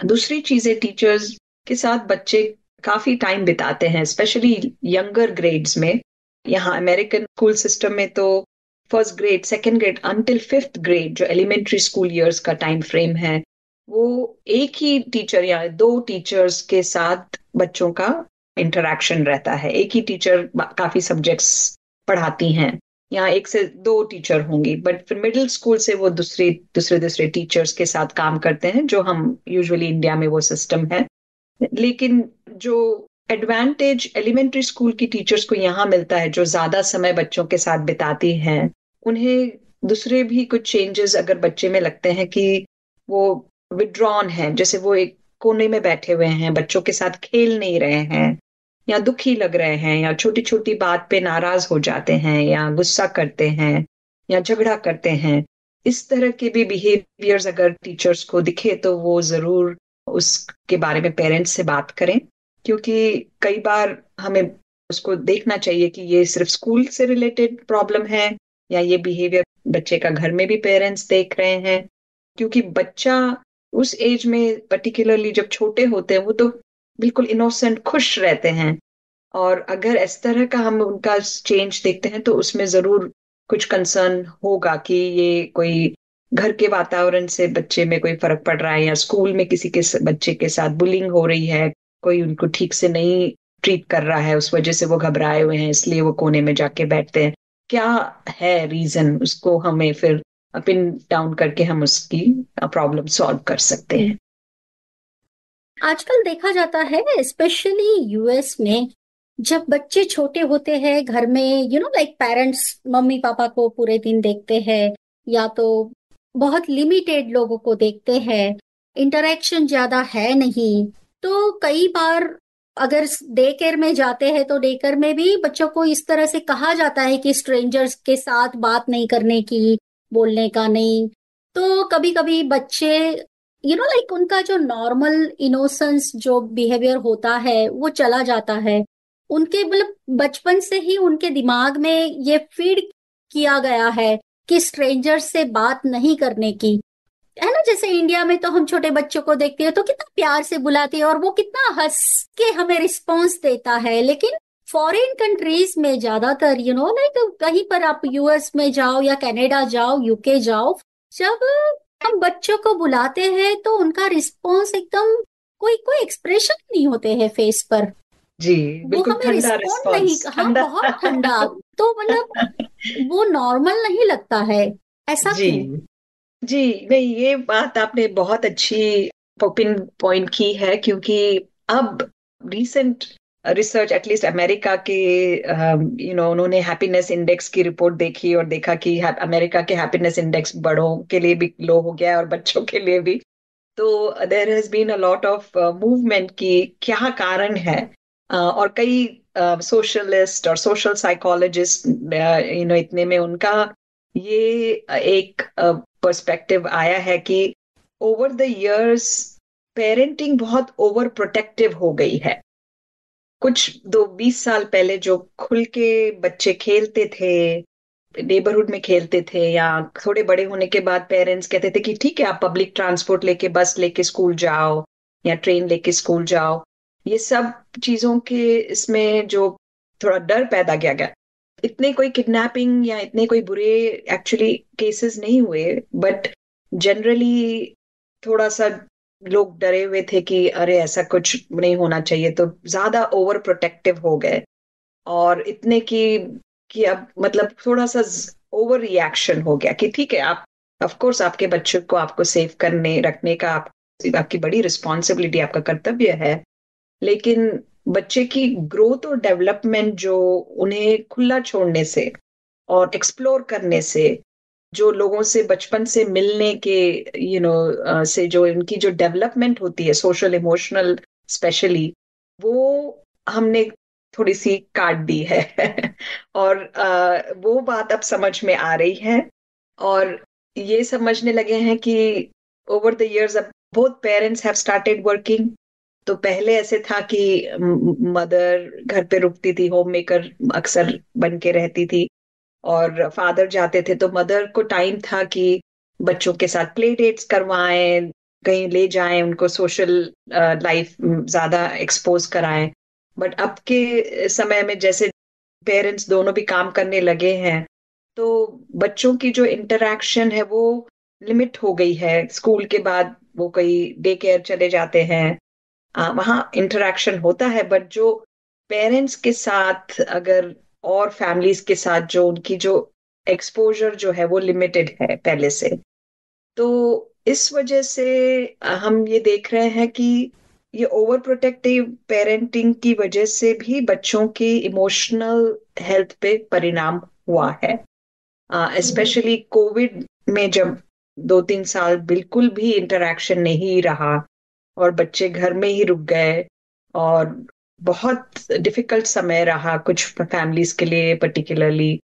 दूसरी चीज़ें टीचर्स के साथ बच्चे काफ़ी टाइम बिताते हैं स्पेशली यंगर ग्रेड्स में। यहाँ अमेरिकन स्कूल सिस्टम में तो first grade second grade until fifth grade जो एलिमेंट्री स्कूल ईयर्स का टाइम फ्रेम है, वो एक ही टीचर या दो टीचर्स के साथ बच्चों का इंटरेक्शन रहता है। एक ही टीचर काफ़ी सब्जेक्ट्स पढ़ाती हैं। यहाँ एक से दो टीचर होंगी बट फिर मिडिल स्कूल से वो दूसरे दूसरे दूसरे टीचर्स के साथ काम करते हैं, जो हम यूजुअली इंडिया में वो सिस्टम है। लेकिन जो एडवांटेज एलिमेंट्री स्कूल की टीचर्स को यहाँ मिलता है, जो ज़्यादा समय बच्चों के साथ बिताती हैं, उन्हें दूसरे भी कुछ चेंजेस अगर बच्चे में लगते हैं कि वो विड्रॉन है, जैसे वो एक कोने में बैठे हुए हैं, बच्चों के साथ खेल नहीं रहे हैं, या दुखी लग रहे हैं, या छोटी छोटी बात पे नाराज़ हो जाते हैं, या गुस्सा करते हैं, या झगड़ा करते हैं, इस तरह के भी बिहेवियर्स अगर टीचर्स को दिखे तो वो ज़रूर उसके बारे में पेरेंट्स से बात करें, क्योंकि कई बार हमें उसको देखना चाहिए कि ये सिर्फ़ स्कूल से रिलेटेड प्रॉब्लम है, या ये बिहेवियर बच्चे का घर में भी पेरेंट्स देख रहे हैं। क्योंकि बच्चा उस एज में पर्टिकुलरली जब छोटे होते हैं, वो तो बिल्कुल इनोसेंट खुश रहते हैं। और अगर इस तरह का हम उनका चेंज देखते हैं तो उसमें ज़रूर कुछ कंसर्न होगा कि ये कोई घर के वातावरण से बच्चे में कोई फ़र्क पड़ रहा है या स्कूल में किसी के बच्चे के साथ बुलिंग हो रही है, कोई उनको ठीक से नहीं ट्रीट कर रहा है, उस वजह से वो घबराए हुए हैं, इसलिए वो कोने में जाके बैठते हैं। क्या है रीजन उसको हमें फिर पिन डाउन करके हम उसकी प्रॉब्लम सॉल्व कर सकते हैं। आजकल देखा जाता है स्पेशली यूएस में, जब बच्चे छोटे होते हैं घर में यू नो लाइक पेरेंट्स मम्मी पापा को पूरे दिन देखते हैं, या तो बहुत लिमिटेड लोगों को देखते हैं इंटरेक्शन ज़्यादा है नहीं। तो कई बार अगर डे केयर में जाते हैं तो डे केयर में भी बच्चों को इस तरह से कहा जाता है कि स्ट्रेंजर्स के साथ बात नहीं करने की, बोलने का नहीं। तो कभी कभी बच्चे यू नो लाइक उनका जो नॉर्मल इनोसेंस जो बिहेवियर होता है, वो चला जाता है। उनके मतलब बचपन से ही उनके दिमाग में ये फ़ीड किया गया है कि स्ट्रेंजर से बात नहीं करने की। है ना, जैसे इंडिया में तो हम छोटे बच्चों को देखते हैं तो कितना प्यार से बुलाते हैं और वो कितना हंस के हमें रिस्पॉन्स देता है। लेकिन फॉरेन कंट्रीज़ में ज़्यादातर यू नो लाइक कहीं पर आप यूएस में जाओ या कनाडा जाओ यूके जाओ, जब हम बच्चों को बुलाते हैं तो उनका रिस्पॉन्स एकदम कोई कोई एक्सप्रेशन नहीं होते हैं फेस पर। जी वो हमें रिस्पॉन्ड नहीं हाँ बहुत ठंडा। तो मतलब वो नॉर्मल नहीं लगता है ऐसा जी। जी नहीं ये बात आपने बहुत अच्छी पिन पॉइंट की है क्योंकि अब recent research at least America के यू नो उन्होंने हैप्पीनेस इंडेक्स की रिपोर्ट देखी और देखा कि अमेरिका के हैप्पीनेस इंडेक्स बड़ों के लिए भी लो हो गया और बच्चों के लिए भी। तो there has been a lot of movement की क्या कारण है? और कई सोशलिस्ट और सोशल साइकोलॉजिस्ट यू नो इतने में उनका ये एक पर्सपेक्टिव आया है कि ओवर द इयर्स पेरेंटिंग बहुत ओवर प्रोटेक्टिव हो गई है। कुछ दो बीस साल पहले जो खुल के बच्चे खेलते थे नेबरहुड में खेलते थे या थोड़े बड़े होने के बाद पेरेंट्स कहते थे कि, ठीक है, आप पब्लिक ट्रांसपोर्ट लेके बस लेके स्कूल जाओ या ट्रेन लेके स्कूल जाओ। ये सब चीज़ों के इसमें जो थोड़ा डर पैदा किया गया। इतने कोई किडनैपिंग या इतने कोई बुरे एक्चुअली केसेस नहीं हुए बट जनरली थोड़ा सा लोग डरे हुए थे कि अरे ऐसा कुछ नहीं होना चाहिए तो ज़्यादा ओवर प्रोटेक्टिव हो गए। और इतने की कि अब मतलब थोड़ा सा ओवर रिएक्शन हो गया कि ठीक है आप ऑफ़ कोर्स आपके बच्चों को आपको सेफ़ करने रखने का आप, आपकी बड़ी रिस्पॉन्सिबिलिटी आपका कर्तव्य है। लेकिन बच्चे की ग्रोथ और डेवलपमेंट जो उन्हें खुला छोड़ने से और एक्सप्लोर करने से जो लोगों से बचपन से मिलने के यू you नो know, से जो उनकी जो डेवलपमेंट होती है सोशल इमोशनल स्पेशली वो हमने थोड़ी सी काट दी है। और वो बात अब समझ में आ रही है और ये समझने लगे हैं कि ओवर द इयर्स अब both parents have started working तो पहले ऐसे था कि मदर घर पे रुकती थी होम मेकर अक्सर बन के रहती थी और फादर जाते थे तो मदर को टाइम था कि बच्चों के साथ प्ले डेट्स करवाएँ, कहीं ले जाएँ, उनको सोशल लाइफ ज़्यादा एक्सपोज कराएँ। बट अब के समय में जैसे पेरेंट्स दोनों भी काम करने लगे हैं तो बच्चों की जो इंटरेक्शन है वो लिमिट हो गई है। स्कूल के बाद वो कई डे केयर चले जाते हैं वहाँ इंटरेक्शन होता है बट जो पेरेंट्स के साथ अगर और फैमिलीज़ के साथ जो उनकी जो एक्सपोजर जो है वो लिमिटेड है पहले से। तो इस वजह से हम ये देख रहे हैं कि ये ओवर प्रोटेक्टिव पेरेंटिंग की वजह से भी बच्चों की इमोशनल हेल्थ पे परिणाम हुआ है। स्पेशली uh, कोविड में जब दो तीन साल बिल्कुल भी इंटरेक्शन नहीं रहा और बच्चे घर में ही रुक गए और बहुत डिफ़िकल्ट समय रहा कुछ फैमिलीज़ के लिए पर्टिकुलरली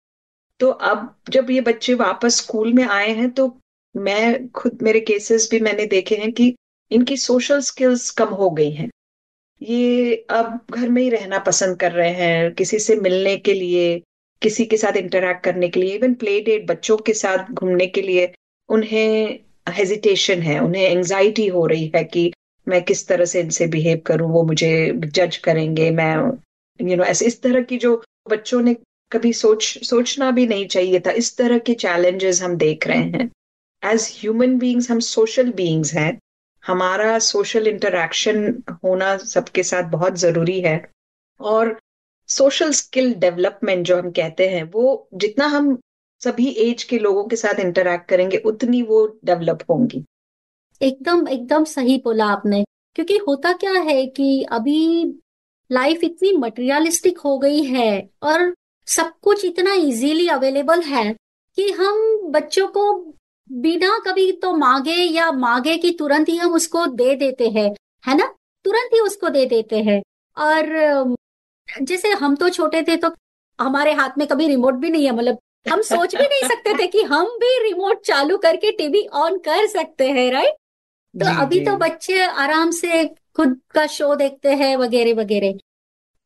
तो अब जब ये बच्चे वापस स्कूल में आए हैं तो मैं खुद, मेरे केसेस भी मैंने देखे हैं कि इनकी सोशल स्किल्स कम हो गई हैं। ये अब घर में ही रहना पसंद कर रहे हैं, किसी से मिलने के लिए, किसी के साथ इंटरेक्ट करने के लिए इवन प्ले डेट बच्चों के साथ घूमने के लिए, उन्हें हेजिटेशन है, उन्हें एंजाइटी हो रही है कि मैं किस तरह से इनसे बिहेव करूँ वो मुझे जज करेंगे मैं यू you नो know, ऐसे इस तरह की जो बच्चों ने कभी सोच सोचना भी नहीं चाहिए था इस तरह के चैलेंजेस हम देख रहे हैं। एज ह्यूमन बींग्स हम सोशल बींग्स हैं हमारा सोशल इंटरेक्शन होना सबके साथ बहुत ज़रूरी है। और सोशल स्किल डेवलपमेंट जो हम कहते हैं वो जितना हम सभी एज के लोगों के साथ इंटरेक्ट करेंगे उतनी वो डेवलप होंगी। एकदम एकदम सही बोला आपने। क्योंकि होता क्या है कि अभी लाइफ इतनी मटेरियलिस्टिक हो गई है और सब कुछ इतना इजीली अवेलेबल है कि हम बच्चों को बिना कभी तो मांगे या मांगे कि तुरंत ही हम उसको दे देते हैं, है ना? तुरंत ही उसको दे देते हैं। और जैसे हम तो छोटे थे तो हमारे हाथ में कभी रिमोट भी नहीं है मतलब हम सोच भी नहीं सकते थे कि हम भी रिमोट चालू करके टीवी ऑन कर सकते हैं राइट तो जी, अभी. तो बच्चे आराम से खुद का शो देखते हैं वगैरह वगैरह।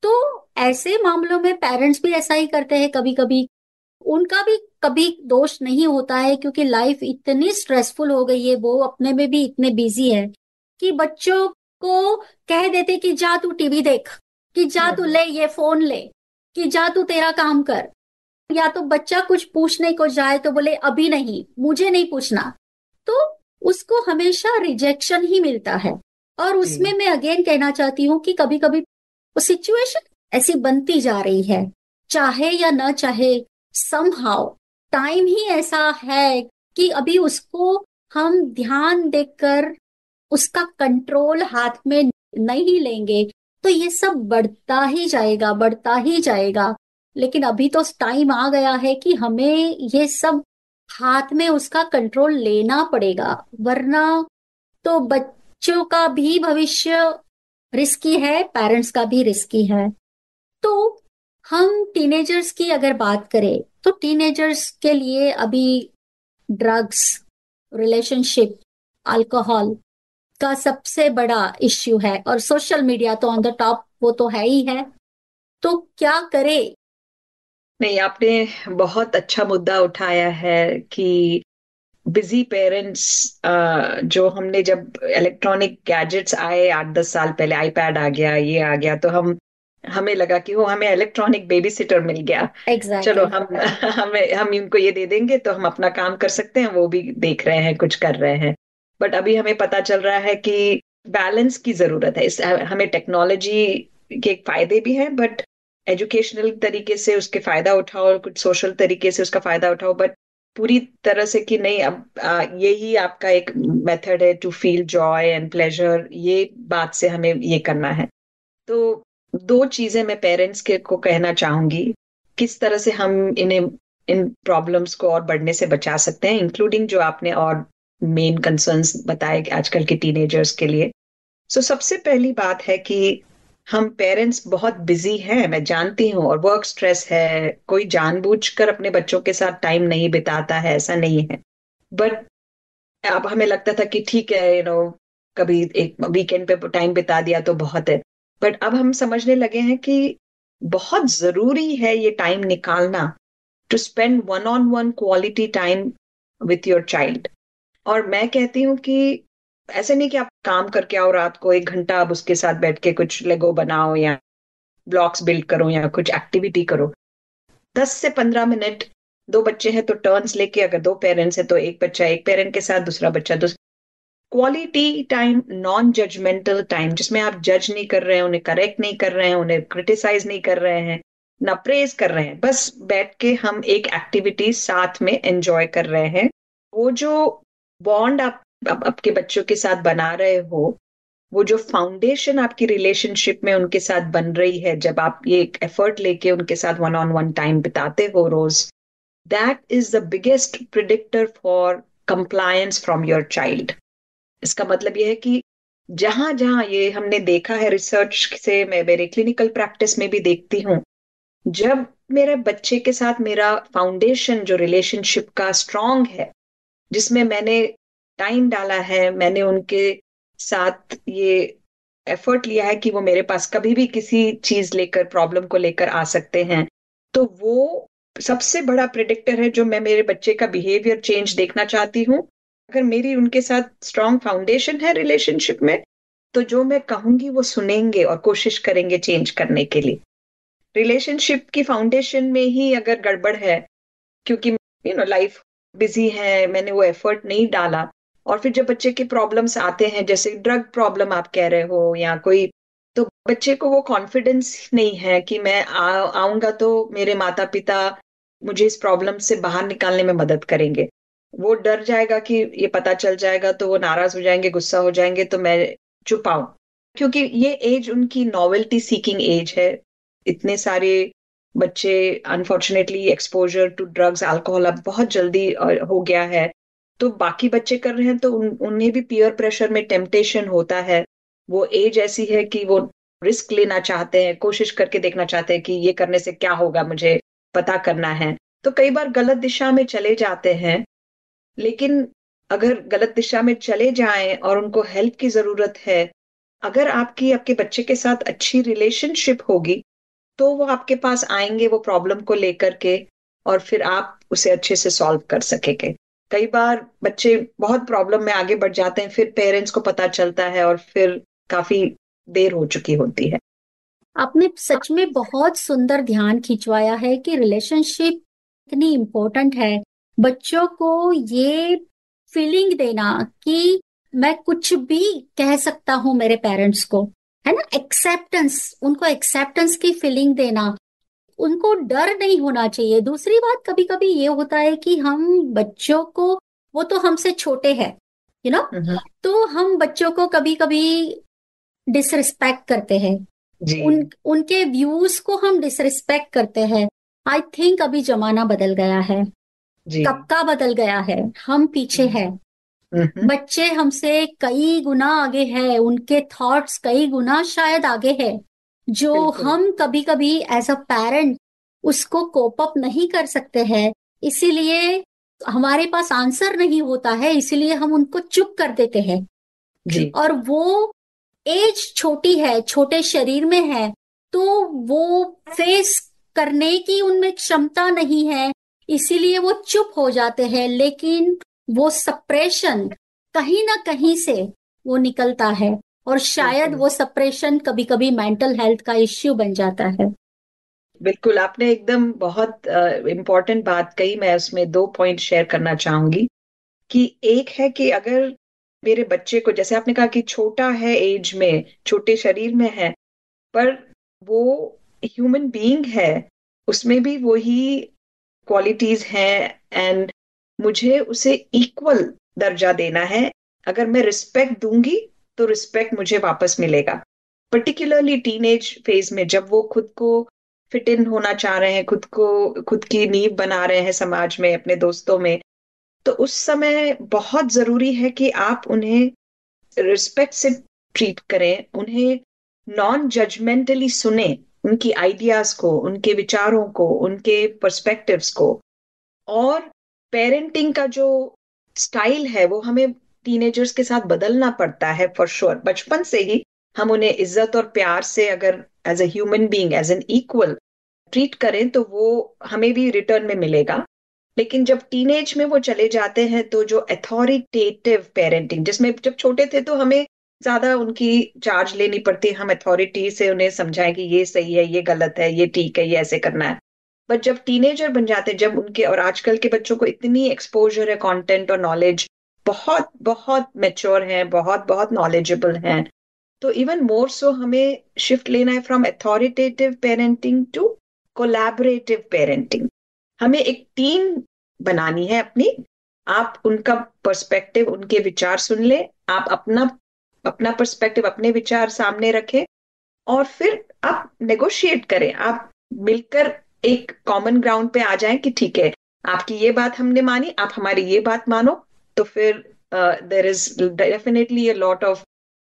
तो ऐसे मामलों में पेरेंट्स भी ऐसा ही करते हैं कभी कभी उनका भी कभी दोष नहीं होता है क्योंकि लाइफ इतनी स्ट्रेसफुल हो गई है वो अपने में भी इतने बिज़ी है कि बच्चों को कह देते कि जा तू टीवी देख कि जा तू ले ये फ़ोन ले कि जा तू तेरा काम कर। या तो बच्चा कुछ पूछने को जाए तो बोले अभी नहीं मुझे नहीं पूछना। तो उसको हमेशा रिजेक्शन ही मिलता है। और उसमें मैं अगेन कहना चाहती हूँ कि कभी कभी वो सिचुएशन ऐसी बनती जा रही है। चाहे या ना चाहे समहाउ टाइम ही ऐसा है कि अभी उसको हम ध्यान देकर उसका कंट्रोल हाथ में नहीं लेंगे तो ये सब बढ़ता ही जाएगा बढ़ता ही जाएगा। लेकिन अभी तो टाइम आ गया है कि हमें ये सब हाथ में उसका कंट्रोल लेना पड़ेगा, वरना तो बच्चों का भी भविष्य रिस्की है पेरेंट्स का भी रिस्की है। तो हम टीनेजर्स की अगर बात करें तो टीनेजर्स के लिए अभी ड्रग्स रिलेशनशिप अल्कोहल का सबसे बड़ा इश्यू है, और सोशल मीडिया तो ऑन द टॉप वो तो है ही है। तो क्या करे? नहीं आपने बहुत अच्छा मुद्दा उठाया है कि बिज़ी पेरेंट्स जो हमने जब इलेक्ट्रॉनिक गैजेट्स आए आठ दस साल पहले आईपैड आ गया ये आ गया तो हम हमें लगा कि वो हमें इलेक्ट्रॉनिक बेबी सिटर मिल गया। Exactly. चलो हम हमें हम इनको ये दे देंगे तो हम अपना काम कर सकते हैं वो भी देख रहे हैं कुछ कर रहे हैं। बट अभी हमें पता चल रहा है कि बैलेंस की ज़रूरत है। इस हमें टेक्नोलॉजी के फ़ायदे भी हैं बट एजुकेशनल तरीके से उसके फ़ायदा उठाओ और कुछ सोशल तरीके से उसका फ़ायदा उठाओ बट पूरी तरह से कि नहीं अब ये ही आपका एक मेथड है to feel joy and pleasure ये बात से हमें ये करना है। तो दो चीज़ें मैं पेरेंट्स के को कहना चाहूँगी किस तरह से हम इन्हें इन प्रॉब्लम्स को और बढ़ने से बचा सकते हैं इंक्लूडिंग जो आपने और मेन कंसर्न्स बताए आजकल के टीनेजर्स के लिए। सो so, सबसे पहली बात है कि हम पेरेंट्स बहुत बिज़ी हैं मैं जानती हूँ और वर्क स्ट्रेस है कोई जानबूझकर अपने बच्चों के साथ टाइम नहीं बिताता है ऐसा नहीं है। बट अब हमें लगता था कि ठीक है यू you नो know, कभी एक वीकेंड पे टाइम बिता दिया तो बहुत है। बट अब हम समझने लगे हैं कि बहुत ज़रूरी है ये टाइम निकालना to spend one on one quality time with your child और मैं कहती हूँ कि ऐसे नहीं कि आप काम करके आओ रात को एक घंटा, आप उसके साथ बैठ के कुछ लेगो बनाओ या ब्लॉक्स बिल्ड करो या कुछ एक्टिविटी करो। दस से पंद्रह मिनट, दो बच्चे हैं तो टर्न्स लेके अगर दो पेरेंट्स हैं तो एक बच्चा एक पेरेंट के साथ, दूसरा बच्चा दूसरा quality time non judgmental time जिसमें आप जज नहीं कर रहे हैं, उन्हें करेक्ट नहीं कर रहे हैं, उन्हें क्रिटिसाइज नहीं कर रहे हैं, ना प्रेज कर रहे हैं, बस बैठ के हम एक एक्टिविटी साथ में एंजॉय कर रहे हैं। वो जो बॉन्ड आप आपके बच्चों के साथ बना रहे हो, वो जो फाउंडेशन आपकी रिलेशनशिप में उनके साथ बन रही है, जब आप ये एक एफर्ट लेके उनके साथ वन ऑन वन टाइम बिताते हो रोज that is the biggest predictor for compliance from your child इसका मतलब यह है कि जहाँ जहाँ ये हमने देखा है रिसर्च से, मैं मेरे क्लिनिकल प्रैक्टिस में भी देखती हूँ, जब मेरे बच्चे के साथ मेरा फाउंडेशन जो रिलेशनशिप का स्ट्रांग है, जिसमें मैंने टाइम डाला है, मैंने उनके साथ ये एफर्ट लिया है कि वो मेरे पास कभी भी किसी चीज़ लेकर प्रॉब्लम को लेकर आ सकते हैं। तो वो सबसे बड़ा प्रिडिक्टर है जो मैं मेरे बच्चे का बिहेवियर चेंज देखना चाहती हूँ। अगर मेरी उनके साथ स्ट्रॉन्ग फाउंडेशन है रिलेशनशिप में तो जो मैं कहूँगी वो सुनेंगे और कोशिश करेंगे चेंज करने के लिए। रिलेशनशिप की फाउंडेशन में ही अगर गड़बड़ है, क्योंकि यू नो लाइफ बिज़ी है, मैंने वो एफर्ट नहीं डाला और फिर जब बच्चे के प्रॉब्लम्स आते हैं, जैसे ड्रग प्रॉब्लम आप कह रहे हो या कोई तो बच्चे को वो कॉन्फिडेंस नहीं है कि मैं आऊँगा तो मेरे माता पिता मुझे इस प्रॉब्लम से बाहर निकालने में मदद करेंगे। वो डर जाएगा कि ये पता चल जाएगा तो वो नाराज़ हो जाएँगे, गुस्सा हो जाएँगे तो मैं चुपाऊं क्योंकि ये एज उनकी नॉवेल्टी सीकिंग एज है। इतने सारे बच्चे unfortunately exposure to drugs alcohol अब बहुत जल्दी हो गया है। तो बाकी बच्चे कर रहे हैं तो उन, उन्हें भी पीयर प्रेशर में टेम्पटेशन होता है। वो एज ऐसी है कि वो रिस्क लेना चाहते हैं कोशिश करके देखना चाहते हैं कि ये करने से क्या होगा मुझे पता करना है। तो कई बार गलत दिशा में चले जाते हैं लेकिन अगर गलत दिशा में चले जाएँ और उनको हेल्प की ज़रूरत है अगर आपकी आपके बच्चे के साथ अच्छी रिलेशनशिप होगी तो वो आपके पास आएँगे वो प्रॉब्लम को लेकर के और फिर आप उसे अच्छे से सॉल्व कर सकेंगे। कई बार बच्चे बहुत प्रॉब्लम में आगे बढ़ जाते हैं, फिर पेरेंट्स को पता चलता है और फिर काफ़ी देर हो चुकी होती है। आपने सच में बहुत सुंदर ध्यान खिंचवाया है कि रिलेशनशिप इतनी इम्पोर्टेंट है। बच्चों को ये फीलिंग देना कि मैं कुछ भी कह सकता हूँ मेरे पेरेंट्स को, है ना? एक्सेप्टेंस उनको एक्सेप्टेंस की फीलिंग देना उनको डर नहीं होना चाहिए। दूसरी बात कभी कभी ये होता है कि हम बच्चों को वो तो हमसे छोटे हैं यू नो तो हम बच्चों को कभी कभी डिसरिस्पेक्ट करते हैं। उन उनके व्यूज़ को हम डिसरिस्पेक्ट करते हैं। आई थिंक अभी जमाना बदल गया है। कब बदल गया है? हम पीछे हैं। बच्चे हमसे कई गुना आगे है। उनके थॉट्स कई गुना शायद आगे है। जो हम कभी कभी एज अ पेरेंट उसको कोप अप नहीं कर सकते हैं इसीलिए हमारे पास आंसर नहीं होता है इसीलिए हम उनको चुप कर देते हैं। और वो एज छोटी है छोटे शरीर में है तो वो फेस करने की उनमें क्षमता नहीं है इसीलिए वो चुप हो जाते हैं लेकिन वो सप्रेशन कहीं ना कहीं से वो निकलता है। और शायद वो सप्रेशन कभी कभी मेंटल हेल्थ का इश्यू बन जाता है। बिल्कुल आपने एकदम बहुत इम्पोर्टेंट uh, बात कही। मैं उसमें दो पॉइंट शेयर करना चाहूँगी कि एक है कि अगर मेरे बच्चे को जैसे आपने कहा कि छोटा है एज में छोटे शरीर में है पर वो ह्यूमन बीइंग है उसमें भी वही क्वालिटीज हैं एंड मुझे उसे इक्वल दर्जा देना है। अगर मैं रिस्पेक्ट दूँगी तो रिस्पेक्ट मुझे वापस मिलेगा। पर्टिकुलरली टीनेज फ़ेज़ में जब वो खुद को फिट इन होना चाह रहे हैं, खुद को, खुद की नींव बना रहे हैं समाज में, अपने दोस्तों में तो उस समय बहुत ज़रूरी है कि आप उन्हें रिस्पेक्ट से ट्रीट करें, उन्हें नॉन जजमेंटली सुने, उनकी आइडियाज़ को, उनके विचारों को, उनके पर्सपेक्टिव्स को। और पेरेंटिंग का जो स्टाइल है, वो हमें टीनेजर्स के साथ बदलना पड़ता है फॉर श्योर. बचपन से ही हम उन्हें इज़्ज़त और प्यार से अगर as a human being as an equal treat करें तो वो हमें भी रिटर्न में मिलेगा लेकिन जब टीनेज में वो चले जाते हैं तो जो अथॉरिटेटिव पेरेंटिंग जिसमें जब छोटे थे तो हमें ज़्यादा उनकी चार्ज लेनी पड़ती है हम अथॉरिटी से उन्हें समझाएँ कि ये सही है, ये गलत है, ये ठीक है, ये ऐसे करना है बट जब टीनेजर बन जाते हैं, जब उनके और आजकल के बच्चों को इतनी एक्सपोजर है कंटेंट और नॉलेज बहुत बहुत मेच्योर हैं, बहुत बहुत नॉलेजेबल हैं। तो इवन मोर सो हमें शिफ्ट लेना है from authoritative parenting to collaborative parenting हमें एक टीम बनानी है अपनी। आप उनका पर्सपेक्टिव उनके विचार सुन ले। आप अपना अपना पर्सपेक्टिव अपने विचार सामने रखें। और फिर आप नेगोशिएट करें। आप मिलकर एक कॉमन ग्राउंड पे आ जाएँ कि ठीक है, आपकी ये बात हमने मानी, आप हमारी ये बात मानो। तो फिर there is definitely a lot of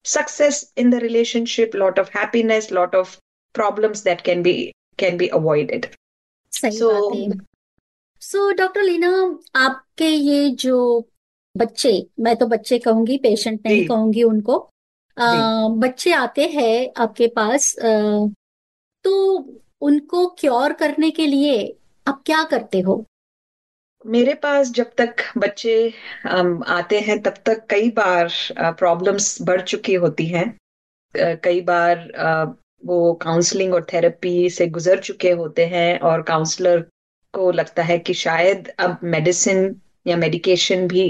success in the relationship lot of happiness lot of problems that can be can be avoided so so doctor Leena आपके ये जो बच्चे मैं तो बच्चे कहूँगी पेशेंट नहीं कहूँगी उनको। आ, बच्चे आते हैं आपके पास आ, तो उनको क्योर करने के लिए आप क्या करते हो? मेरे पास जब तक बच्चे आते हैं, तब तक कई बार प्रॉब्लम्स बढ़ चुकी होती हैं। कई बार वो काउंसलिंग और थेरेपी से गुजर चुके होते हैं और काउंसलर को लगता है कि शायद अब मेडिसिन या मेडिकेशन भी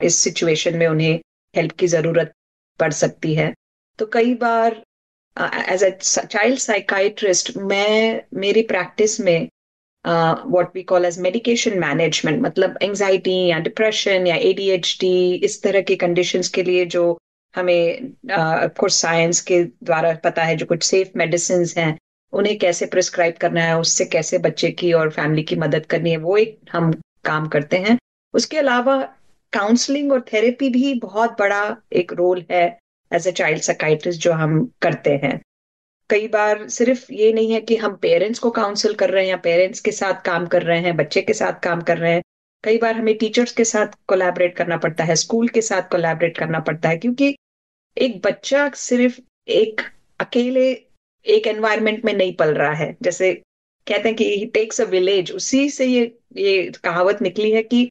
इस सिचुएशन में उन्हें हेल्प की ज़रूरत पड़ सकती है। तो कई बार एज अ चाइल्ड साइकाइट्रिस्ट मैं, मेरी प्रैक्टिस में what we call as medication management मतलब एंजाइटी या डिप्रेशन या एडीएचडी इस तरह के कंडीशंस के लिए जो हमें कोर्स uh, साइंस के द्वारा पता है जो कुछ सेफ़ मेडिसिन हैं उन्हें कैसे प्रिस्क्राइब करना है उससे कैसे बच्चे की और फैमिली की मदद करनी है वो एक हम काम करते हैं। उसके अलावा काउंसलिंग और थेरेपी भी बहुत बड़ा एक रोल है एज ए चाइल्ड साइकाइट्रिस्ट जो हम करते हैं। कई बार सिर्फ़ ये नहीं है कि हम पेरेंट्स को काउंसिल कर रहे हैं या पेरेंट्स के साथ काम कर रहे हैं, बच्चे के साथ काम कर रहे हैं, कई बार हमें टीचर्स के साथ कोलैबोरेट करना पड़ता है स्कूल के साथ कोलैबोरेट करना पड़ता है, क्योंकि एक बच्चा सिर्फ़ एक अकेले एक एनवायरमेंट में नहीं पल रहा है। जैसे कहते हैं कि ही टेक्स अ विलेज उसी से ये ये कहावत निकली है कि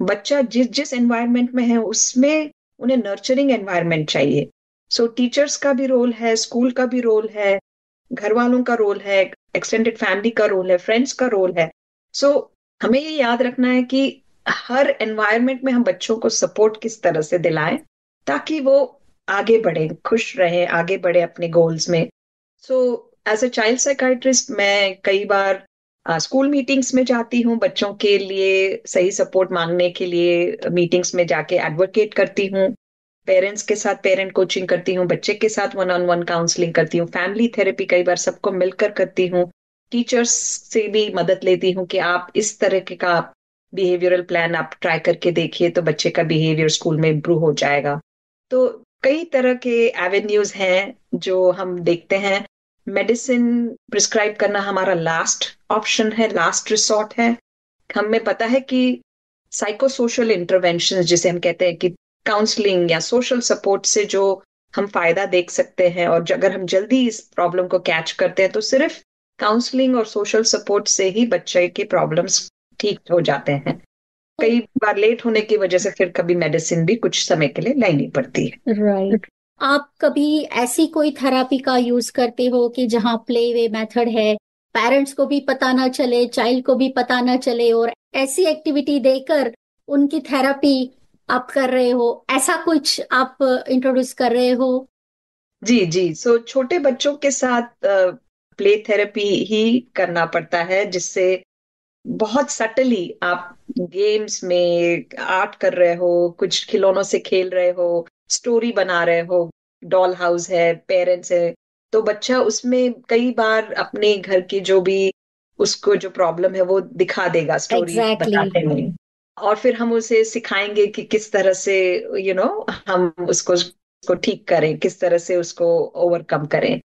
बच्चा जिस जिस एनवायरमेंट में है, उसमें उन्हें नर्चरिंग एनवायरमेंट चाहिए। सो so, टीचर्स का भी रोल है स्कूल का भी रोल है घर वालों का रोल है एक्सटेंडेड फैमिली का रोल है फ्रेंड्स का रोल है सो so, हमें ये याद रखना है कि हर एनवायरमेंट में हम बच्चों को सपोर्ट किस तरह से दिलाएँ ताकि वो आगे बढ़े खुश रहे आगे बढ़े अपने गोल्स में। So as a child psychiatrist मैं कई बार स्कूल uh, मीटिंग्स में जाती हूँ बच्चों के लिए सही सपोर्ट मांगने के लिए मीटिंग्स में जाके एडवोकेट करती हूँ। पेरेंट्स के साथ पेरेंट कोचिंग करती हूँ, बच्चे के साथ वन ऑन वन काउंसलिंग करती हूँ फैमिली थेरेपी कई बार सबको मिलकर करती हूँ टीचर्स से भी मदद लेती हूँ कि आप इस तरह के का बिहेवियरल प्लान आप ट्राई करके देखिए तो बच्चे का बिहेवियर स्कूल में इम्प्रूव हो जाएगा। तो कई तरह के एवेन्यूज हैं जो हम देखते हैं। मेडिसिन प्रिस्क्राइब करना हमारा लास्ट ऑप्शन है लास्ट रिसोर्ट है। हमें पता है कि साइकोसोशल इंटरवेंशन जिसे हम कहते हैं कि काउंसलिंग या सोशल सपोर्ट से जो हम फ़ायदा देख सकते हैं और अगर हम जल्दी इस प्रॉब्लम को कैच करते हैं तो सिर्फ़ काउंसलिंग और सोशल सपोर्ट से ही बच्चे के प्रॉब्लम्स ठीक हो जाते हैं कई बार लेट होने की वजह से फिर कभी मेडिसिन भी कुछ समय के लिए लेनी पड़ती है राइट right. आप कभी ऐसी कोई थेरापी का यूज़ करते हो कि जहाँ प्ले वे मेथड है पेरेंट्स को भी पता ना चले चाइल्ड को भी पता ना चले और ऐसी एक्टिविटी देकर उनकी थेरापी आप कर रहे हो? ऐसा कुछ आप इंट्रोड्यूस कर रहे हो? जी जी। सो so, छोटे बच्चों के साथ प्ले थेरेपी ही करना पड़ता है जिससे बहुत सटली आप गेम्स में आर्ट कर रहे हो कुछ खिलौनों से खेल रहे हो स्टोरी बना रहे हो डॉल हाउस है पेरेंट्स है तो बच्चा उसमें कई बार अपने घर की जो भी उसको जो प्रॉब्लम है वो दिखा देगा स्टोरी exactly. बताते हुए। और फिर हम उसे सिखाएँगे कि किस तरह से यू you नो know, हम उसको उसको ठीक करें किस तरह से उसको ओवरकम करें।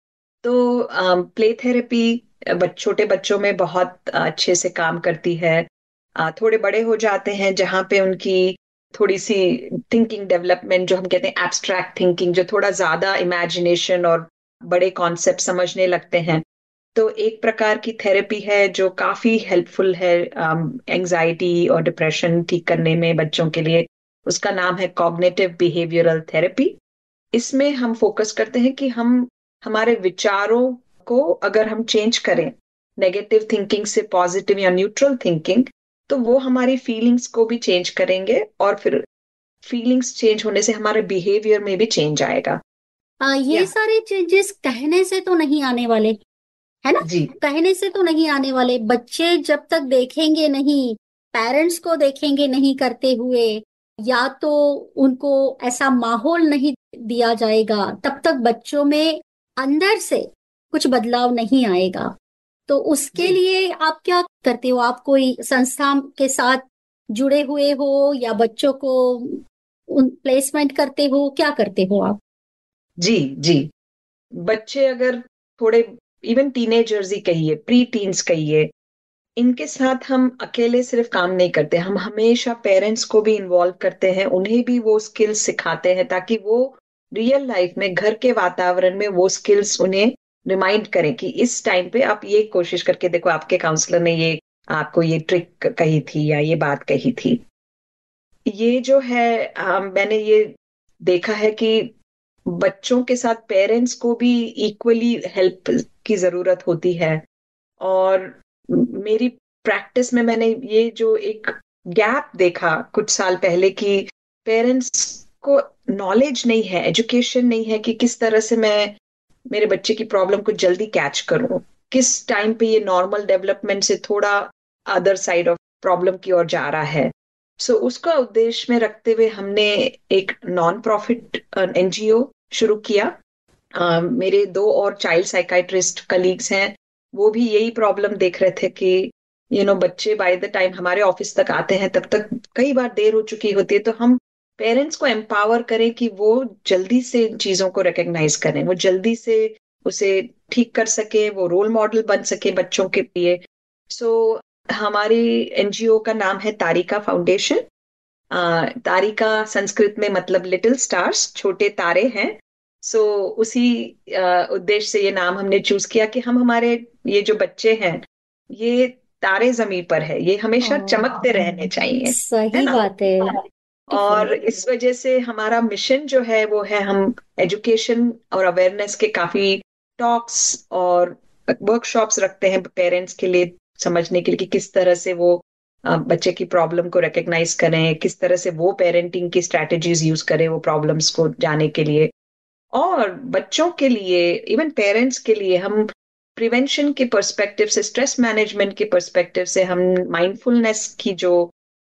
तो प्ले um, थेरेपी छोटे बच्चों में बहुत अच्छे से काम करती है। थोड़े बड़े हो जाते हैं जहाँ पे उनकी थोड़ी सी थिंकिंग डेवलपमेंट जो हम कहते हैं एब्स्ट्रैक्ट थिंकिंग जो थोड़ा ज़्यादा इमेजिनेशन और बड़े कॉन्सेप्ट समझने लगते हैं। तो एक प्रकार की थेरेपी है जो काफ़ी हेल्पफुल है एंजाइटी um, और डिप्रेशन ठीक करने में बच्चों के लिए। उसका नाम है कॉग्नेटिव बिहेवियरल थेरेपी इसमें हम फोकस करते हैं कि हम हमारे विचारों को अगर हम चेंज करें नेगेटिव थिंकिंग से पॉजिटिव या न्यूट्रल थिंकिंग तो वो हमारी फीलिंग्स को भी चेंज करेंगे और फिर फीलिंग्स चेंज होने से हमारे बिहेवियर में भी चेंज आएगा। आ, ये सारे चेंजेस कहने से तो नहीं आने वाले। है ना? जी। कहने से तो नहीं आने वाले। बच्चे जब तक देखेंगे नहीं पेरेंट्स को देखेंगे नहीं करते हुए या तो उनको ऐसा माहौल नहीं दिया जाएगा तब तक बच्चों में अंदर से कुछ बदलाव नहीं आएगा। तो उसके लिए आप क्या करते हो? आप कोई संस्था के साथ जुड़े हुए हो या बच्चों को प्लेसमेंट करते हो? क्या करते हो आप? जी जी। बच्चे अगर थोड़े इवन टीनेजर्स ही कहिए प्री टीन्स कहिए, इनके साथ हम अकेले सिर्फ़ काम नहीं करते, हम हमेशा पेरेंट्स को भी इन्वॉल्व करते हैं, उन्हें भी वो स्किल्स सिखाते हैं ताकि वो रियल लाइफ में, घर के वातावरण में वो स्किल्स उन्हें रिमाइंड करें कि इस टाइम पे आप ये कोशिश करके देखो, आपके काउंसलर ने ये, आपको ये ट्रिक कही थी या ये बात कही थी। ये जो है मैंने ये देखा है कि बच्चों के साथ पेरेंट्स को भी इक्वली हेल्प की ज़रूरत होती है। और मेरी प्रैक्टिस में मैंने ये जो एक गैप देखा कुछ साल पहले कि पेरेंट्स को नॉलेज नहीं है एजुकेशन नहीं है कि किस तरह से मैं मेरे बच्चे की प्रॉब्लम को जल्दी कैच करूँ। किस टाइम पे ये नॉर्मल डेवलपमेंट से थोड़ा अदर साइड ऑफ़ प्रॉब्लम की ओर जा रहा है। सो so, उसका उद्देश्य में रखते हुए हमने एक नॉन प्रॉफिट एनजीओ शुरू किया uh, मेरे दो और चाइल्ड साइकाइट्रिस्ट कलीग्स हैं वो भी यही प्रॉब्लम देख रहे थे कि यू you नो know, बच्चे बाय द टाइम हमारे ऑफ़िस तक आते हैं तब तक कई बार देर हो चुकी होती है तो हम पेरेंट्स को एम्पावर करें कि वो जल्दी से चीज़ों को रिकग्नाइज करें वो जल्दी से उसे ठीक कर सके वो रोल मॉडल बन सके बच्चों के लिए सो so, हमारी एनजीओ का नाम है तारिका फाउंडेशन तारिका संस्कृत में मतलब लिटिल स्टार्स छोटे तारे हैं। सो so, उसी उद्देश्य से ये नाम हमने चूज़ किया कि हम हमारे ये जो बच्चे हैं ये तारे ज़मीन पर है। ये हमेशा चमकते रहने चाहिए सही बात है। और इस वजह से हमारा मिशन जो है वो है हम एजुकेशन और अवेयरनेस के काफ़ी टॉक्स और वर्कशॉप्स रखते हैं पेरेंट्स के लिए। समझने के लिए कि किस तरह से वो बच्चे की प्रॉब्लम को रिकग्नाइज करें, किस तरह से वो पेरेंटिंग की स्ट्रैटेजीज यूज़ करें वो प्रॉब्लम्स को जाने के लिए। और बच्चों के लिए इवन पेरेंट्स के लिए हम प्रिवेंशन के पर्सपेक्टिव से स्ट्रेस मैनेजमेंट के पर्सपेक्टिव से हम माइंडफुलनेस की जो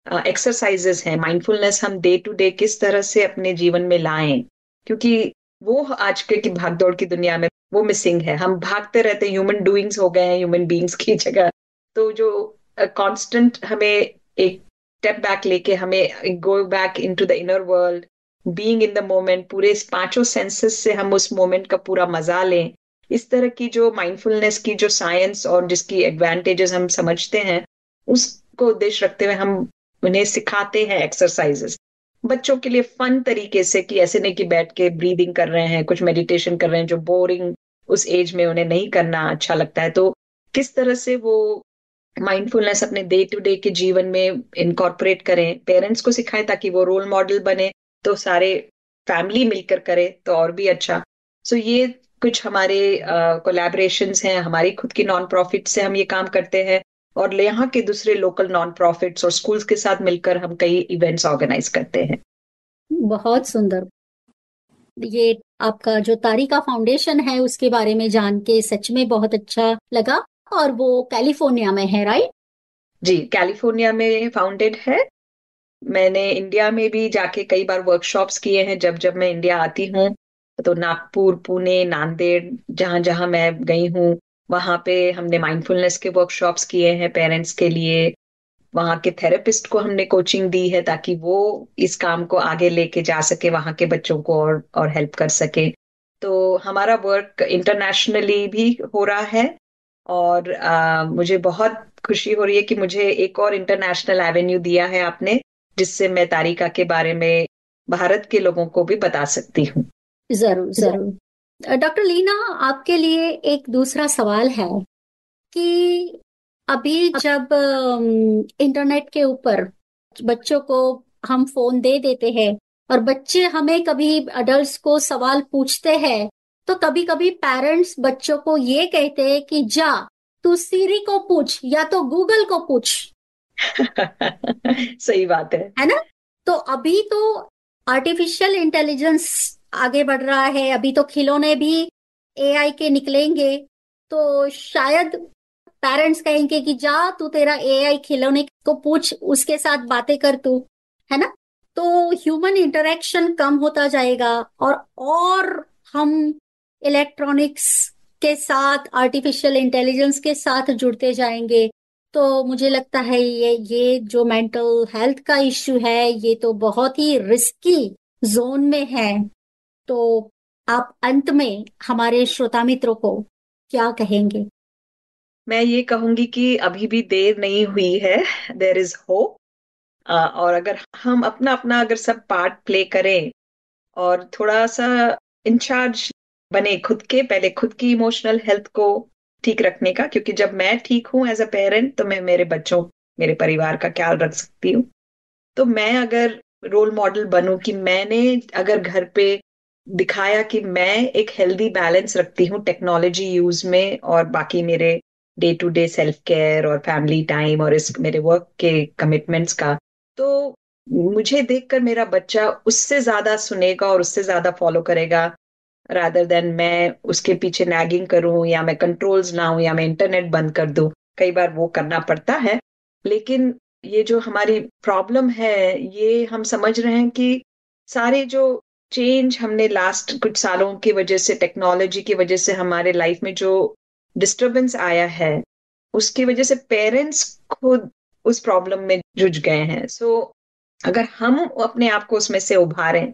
एक्सरसाइजेस हैं माइंडफुलनेस हम डे टू डे किस तरह से अपने जीवन में लाएँ। क्योंकि वो आज के की भागदौड़ की दुनिया में वो मिसिंग है। हम भागते रहते ह्यूमन डूइंग्स हो गए हैं ह्यूमन बींग्स की जगह। तो जो कांस्टेंट uh, हमें एक स्टेप बैक लेके हमें go back into the inner world being in the moment पूरे पाँचों सेंसेस से हम उस मोमेंट का पूरा मज़ा लें। इस तरह की जो माइंडफुलनेस की जो साइंस और जिसकी एडवांटेजेस हम समझते हैं उसको उद्देश्य रखते हुए हम उन्हें सिखाते हैं एक्सरसाइजेस बच्चों के लिए फन तरीके से कि ऐसे नहीं कि बैठ के ब्रीदिंग कर रहे हैं कुछ मेडिटेशन कर रहे हैं जो बोरिंग उस एज में उन्हें नहीं करना अच्छा लगता है। तो किस तरह से वो माइंडफुलनेस अपने डे टू डे के जीवन में इनकॉर्पोरेट करें। पेरेंट्स को सिखाएँ ताकि वो रोल मॉडल बने तो सारे फैमिली मिलकर करे तो और भी अच्छा। सो so ये कुछ हमारे कोलैबोरेशन uh, हैं हमारी खुद की नॉन प्रॉफिट से हम ये काम करते हैं और यहाँ के दूसरे लोकल नॉन प्रॉफिट्स और स्कूल्स के साथ मिलकर हम कई इवेंट्स ऑर्गेनाइज करते हैं। बहुत सुंदर। ये आपका जो तारिका फाउंडेशन है उसके बारे में जान के सच में बहुत अच्छा लगा। और वो कैलिफ़ोर्निया में है राइट जी, कैलिफ़ोर्निया में फाउंडेड है। मैंने इंडिया में भी जाके कई बार वर्कशॉप्स किए हैं, जब जब मैं इंडिया आती हूँ। तो नागपुर, पुणे, नांदेड़, जहाँ जहाँ मैं गई हूँ, वहाँ पे हमने माइंडफुलनेस के वर्कशॉप्स किए हैं पेरेंट्स के लिए। वहाँ के थेरेपिस्ट को हमने कोचिंग दी है ताकि वो इस काम को आगे लेके जा सके, वहाँ के बच्चों को और और हेल्प कर सके। तो हमारा वर्क इंटरनेशनली भी हो रहा है। और आ, मुझे बहुत खुशी हो रही है कि मुझे एक और इंटरनेशनल एवेन्यू दिया है आपने जिससे मैं तारिका के बारे में भारत के लोगों को भी बता सकती हूँ। ज़रूर ज़रूर। डॉक्टर लीना आपके लिए एक दूसरा सवाल है कि अभी जब इंटरनेट के ऊपर बच्चों को हम फ़ोन दे देते हैं और बच्चे हमें कभी अडल्ट को सवाल पूछते हैं तो कभी कभी पेरेंट्स बच्चों को ये कहते हैं कि जा तू सीरी को पूछ या तो गूगल को पूछ। सही बात है। है ना? तो अभी तो आर्टिफिशियल इंटेलिजेंस आगे बढ़ रहा है अभी तो खिलौने भी एआई के निकलेंगे। तो शायद पेरेंट्स कहेंगे कि जा तू तेरा एआई खिलौने को पूछ उसके साथ बातें कर तू। है ना? तो ह्यूमन इंटरेक्शन कम होता जाएगा और और हम इलेक्ट्रॉनिक्स के साथ आर्टिफिशियल इंटेलिजेंस के साथ जुड़ते जाएँगे। तो मुझे लगता है ये ये जो मेंटल हेल्थ का इश्यू है, ये तो बहुत ही रिस्की जोन में है। तो आप अंत में हमारे श्रोता मित्रों को क्या कहेंगे? मैं ये कहूँगी कि अभी भी देर नहीं हुई है देर इज़ होप और अगर हम अपना अपना अगर सब पार्ट प्ले करें, और थोड़ा सा इंचार्ज बने खुद के, पहले खुद की इमोशनल हेल्थ को ठीक रखने का, क्योंकि जब मैं ठीक हूँ एज अ पेरेंट तो मैं मेरे बच्चों, मेरे परिवार का ख्याल रख सकती हूँ। तो मैं अगर रोल मॉडल बनूं कि मैंने अगर घर पे दिखाया कि मैं एक हेल्दी बैलेंस रखती हूँ टेक्नोलॉजी यूज़ में और बाकी मेरे day to day self care और फैमिली टाइम और इस मेरे वर्क के कमिटमेंट्स का तो मुझे देखकर मेरा बच्चा उससे ज़्यादा सुनेगा और उससे ज़्यादा फॉलो करेगा। रादर देन मैं उसके पीछे नैगिंग करूँ या मैं कंट्रोल्स ना हूँ या मैं इंटरनेट बंद कर दूँ कई बार वो करना पड़ता है। लेकिन ये जो हमारी प्रॉब्लम है ये हम समझ रहे हैं कि सारे जो चेंज हमने लास्ट कुछ सालों की वजह से टेक्नोलॉजी की वजह से हमारे लाइफ में जो डिस्टरबेंस आया है उसकी वजह से पेरेंट्स खुद उस प्रॉब्लम में जुझ गए हैं। सो so, अगर हम अपने आप को उसमें से उभारें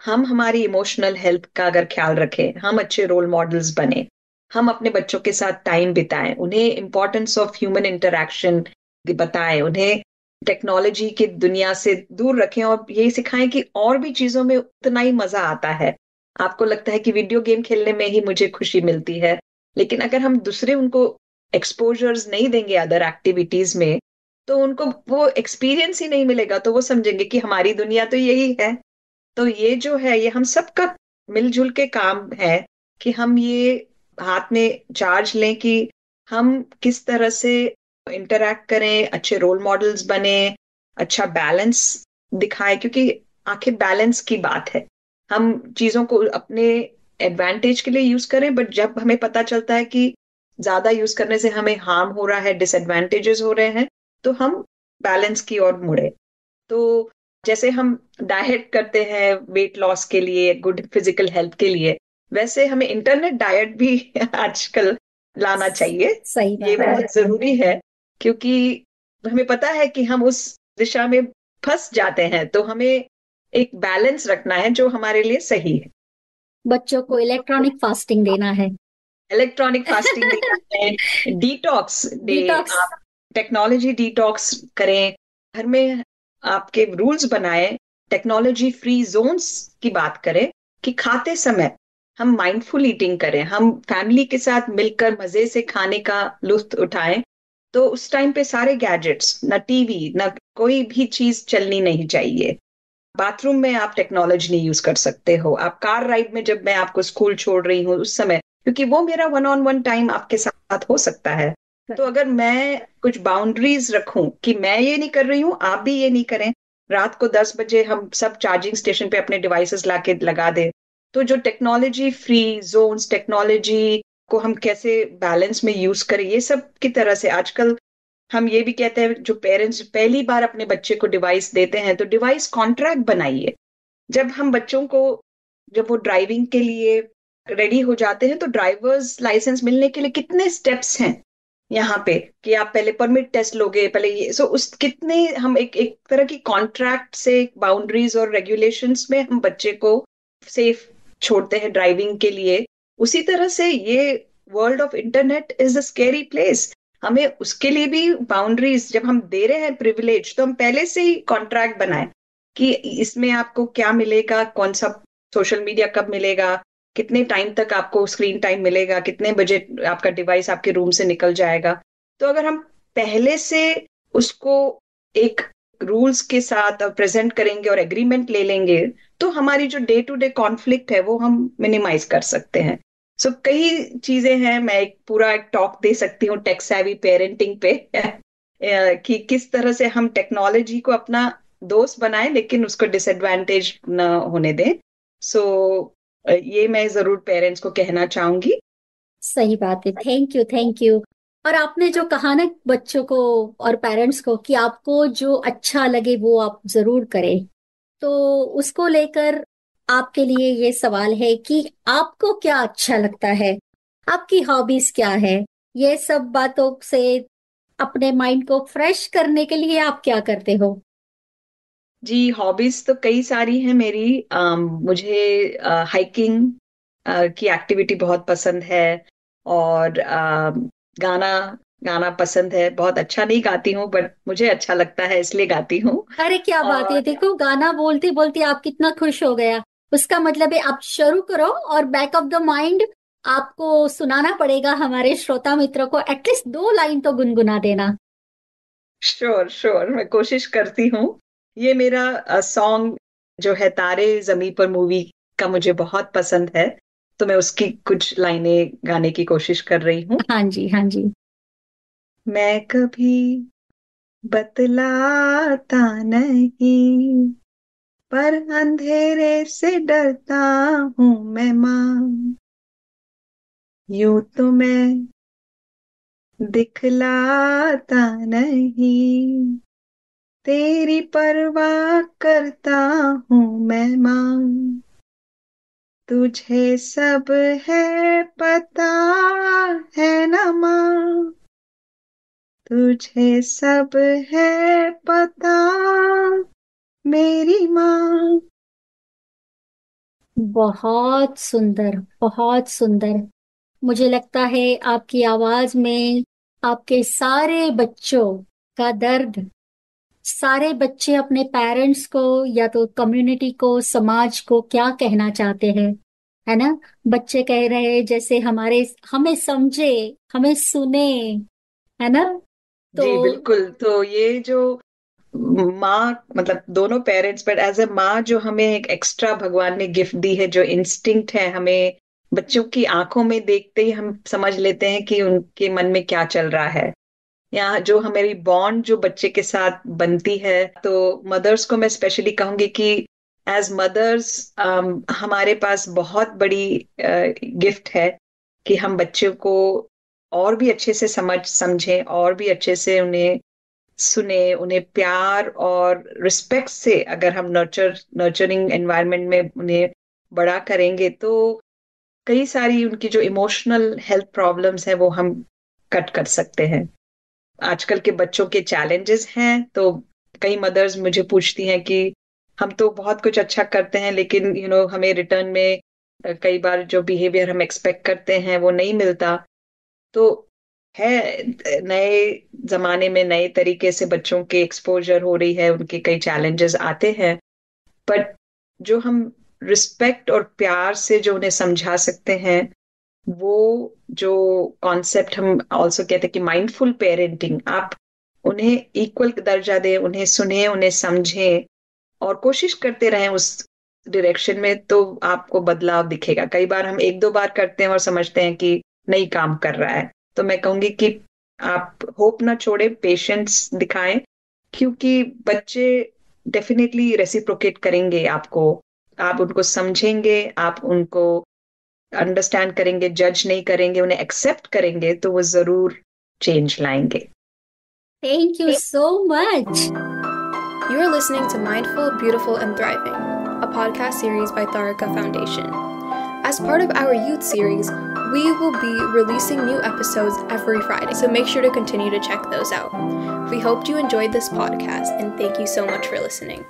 हम हमारी इमोशनल हेल्थ का अगर ख्याल रखें, हम अच्छे रोल मॉडल्स बने, हम अपने बच्चों के साथ टाइम बिताएँ, उन्हें इंपॉर्टेंस ऑफ़ ह्यूमन इंटरेक्शन बताएँ, उन्हें टेक्नोलॉजी की दुनिया से दूर रखें और यही सिखाएँ कि और भी चीज़ों में उतना ही मज़ा आता है। आपको लगता है कि वीडियो गेम खेलने में ही मुझे खुशी मिलती है, लेकिन अगर हम दूसरे उनको एक्सपोजर्स नहीं देंगे अदर एक्टिविटीज़ में तो उनको वो एक्सपीरियंस ही नहीं मिलेगा तो वो समझेंगे कि हमारी दुनिया तो यही है। तो ये जो है, ये हम सबका मिलजुल के काम है कि हम ये हाथ में चार्ज लें कि हम किस तरह से इंटरैक्ट करें, अच्छे रोल मॉडल्स बने अच्छा बैलेंस दिखाए, क्योंकि आखिर बैलेंस की बात है। हम चीज़ों को अपने एडवांटेज के लिए यूज़ करें बट जब हमें पता चलता है कि ज़्यादा यूज़ करने से हमें हार्म हो रहा है डिसएडवांटेजेस हो रहे हैं तो हम बैलेंस की ओर मुड़े। तो जैसे हम डाइट करते हैं वेट लॉस के लिए गुड फ़िज़िकल हेल्थ के लिए वैसे हमें इंटरनेट डाइट भी आजकल लाना चाहिए। सही ये बहुत ज़रूरी है क्योंकि हमें पता है कि हम उस दिशा में फंस जाते हैं तो हमें एक बैलेंस रखना है जो हमारे लिए सही है। बच्चों को इलेक्ट्रॉनिक फास्टिंग देना है। इलेक्ट्रॉनिक फास्टिंग देना है डिटॉक्स डिटॉक्स टेक्नोलॉजी डिटॉक्स करें घर में आपके रूल्स बनाए टेक्नोलॉजी फ्री जोन्स की बात करें, कि खाते समय हम माइंडफुल ईटिंग करें, हम फैमिली के साथ मिलकर मज़े से खाने का लुत्फ उठाएँ तो उस टाइम पे सारे गैजेट्स न टीवी न कोई भी चीज़ चलनी नहीं चाहिए। बाथरूम में आप टेक्नोलॉजी नहीं यूज़ कर सकते हो। आप कार राइड में जब मैं आपको स्कूल छोड़ रही हूँ, उस समय, क्योंकि वो मेरा वन ऑन वन टाइम आपके साथ हो सकता है। तो अगर मैं कुछ बाउंड्रीज रखूँ कि मैं ये नहीं कर रही हूँ, आप भी ये नहीं करें, रात को दस बजे हम सब चार्जिंग स्टेशन पे अपने डिवाइसेस लाके लगा दें तो जो टेक्नोलॉजी फ्री जोन्स टेक्नोलॉजी को हम कैसे बैलेंस में यूज़ करें, ये सब की तरह से आजकल हम ये भी कहते हैं, जो पेरेंट्स पहली बार अपने बच्चे को डिवाइस देते हैं तो डिवाइस कॉन्ट्रैक्ट बनाइए। जब हम बच्चों को, जब वो ड्राइविंग के लिए रेडी हो जाते हैं तो ड्राइवर्स लाइसेंस मिलने के लिए कितने स्टेप्स हैं? यहाँ पे कि आप पहले परमिट टेस्ट लोगे, पहले ये सो उस कितने हम एक एक तरह की कॉन्ट्रैक्ट से बाउंड्रीज और रेगुलेशंस में हम बच्चे को सेफ़ छोड़ते हैं ड्राइविंग के लिए। उसी तरह से ये world of internet is a scary place हमें उसके लिए भी बाउंड्रीज जब हम दे रहे हैं प्रिविलेज तो हम पहले से ही कॉन्ट्रैक्ट बनाए कि इसमें आपको क्या मिलेगा, कौन सा सोशल मीडिया कब मिलेगा कितने टाइम तक आपको स्क्रीन टाइम मिलेगा कितने बजे आपका डिवाइस आपके रूम से निकल जाएगा। तो अगर हम पहले से उसको एक रूल्स के साथ प्रेजेंट करेंगे और एग्रीमेंट ले लेंगे तो हमारी जो डे टू डे कॉन्फ्लिक्ट है वो हम मिनिमाइज कर सकते हैं। सो so, कई चीज़ें हैं मैं एक पूरा एक टॉक दे सकती हूँ टेक पेरेंटिंग पे। कि किस तरह से हम टेक्नोलॉजी को अपना दोस्त बनाए लेकिन उसको डिसएडवांटेज ना होने दें। सो ये मैं ज़रूर पेरेंट्स को कहना चाहूँगी। सही बात है। थैंक यू थैंक यू और आपने जो कहा ना बच्चों को और पेरेंट्स को कि आपको जो अच्छा लगे वो आप ज़रूर करें। तो उसको लेकर आपके लिए ये सवाल है कि आपको क्या अच्छा लगता है? आपकी हॉबीज क्या है? ये सब बातों से अपने माइंड को फ्रेश करने के लिए आप क्या करते हो? जी हॉबीज तो कई सारी हैं मेरी। आ, मुझे हाइकिंग की एक्टिविटी बहुत पसंद है और आ, गाना गाना पसंद है। बहुत अच्छा नहीं गाती हूँ बट मुझे अच्छा लगता है इसलिए गाती हूँ। अरे क्या बात है। देखो गाना बोलते बोलते आप कितना खुश हो गया। उसका मतलब है आप शुरू करो और बैक ऑफ़ द माइंड आपको सुनाना पड़ेगा हमारे श्रोता मित्र को। एटलीस्ट दो लाइन तो गुनगुना देना। श्योर श्योर मैं कोशिश करती हूँ। ये मेरा सॉन्ग जो है तारे जमी पर मूवी का मुझे बहुत पसंद है तो मैं उसकी कुछ लाइनें गाने की कोशिश कर रही हूँ। हाँ जी हाँ जी। मैं कभी बतलाता नहीं पर अंधेरे से डरता हूँ मैं माँ। यूँ तो मैं दिखलाता नहीं तेरी परवाह करता हूँ मैं माँ तुझे सब है पता है न माँ? तुझे सब है पता मेरी माँ। बहुत सुंदर बहुत सुंदर। मुझे लगता है आपकी आवाज़ में आपके सारे बच्चों का दर्द सारे बच्चे अपने पेरेंट्स को या तो कम्युनिटी को, समाज को क्या कहना चाहते हैं? है ना? बच्चे कह रहे हैं, जैसे हमारे, हमें समझे, हमें सुने, है ना? तो जी, बिल्कुल। तो ये जो माँ मतलब दोनों पेरेंट्स बट एज ए माँ जो हमें एक एक्स्ट्रा भगवान ने गिफ्ट दी है, जो इंस्टिंक्ट है हमें, बच्चों की आँखों में देखते ही हम समझ लेते हैं कि उनके मन में क्या चल रहा है। या जो हमारी बॉन्ड जो बच्चे के साथ बनती है तो मदर्स को मैं स्पेशली कहूँगी कि एज मदर्स um, हमारे पास बहुत बड़ी गिफ्ट uh, है कि हम बच्चों को और भी अच्छे से समझ समझें और भी अच्छे से उन्हें सुने उन्हें प्यार और रिस्पेक्ट से अगर हम नर्चर नर्चरिंग एनवायरनमेंट में उन्हें बड़ा करेंगे तो कई सारी उनकी जो इमोशनल हेल्थ प्रॉब्लम्स हैं वो हम कट कर सकते हैं। आजकल के बच्चों के चैलेंजेस हैं तो कई मदर्स मुझे पूछती हैं कि हम तो बहुत कुछ अच्छा करते हैं लेकिन यू you नो know, हमें रिटर्न में कई बार जो बिहेवियर हम एक्सपेक्ट करते हैं वो नहीं मिलता। तो है नए जमाने में नए तरीके से बच्चों के एक्सपोजर हो रही है उनके कई चैलेंजेस आते हैं बट जो हम रिस्पेक्ट और प्यार से जो उन्हें समझा सकते हैं वो जो कॉन्सेप्ट हम ऑल्सो कहते हैं कि माइंडफुल पेरेंटिंग आप उन्हें इक्वल दर्जा दें, उन्हें सुने, उन्हें समझें और कोशिश करते रहें उस डायरेक्शन में तो आपको बदलाव दिखेगा। कई बार हम एक दो बार करते हैं और समझते हैं कि नहीं, काम कर रहा है। तो मैं कहूँगी कि आप होप ना छोड़े पेशेंस दिखाएँ, क्योंकि बच्चे डेफिनेटली रेसिप्रोकेट करेंगे आपको। आप उनको समझेंगे, आप उनको अंडरस्टैंड करेंगे जज नहीं करेंगे उन्हें एक्सेप्ट करेंगे तो वो जरूर चेंज लाएंगे thank you so much You are listening to Mindful, Beautiful, and Thriving, a podcast series by Tharaka Foundation. As part of our youth series, we will be releasing new episodes every Friday, so make sure to continue to check those out. We hoped you enjoyed this podcast, and thank you so much for listening.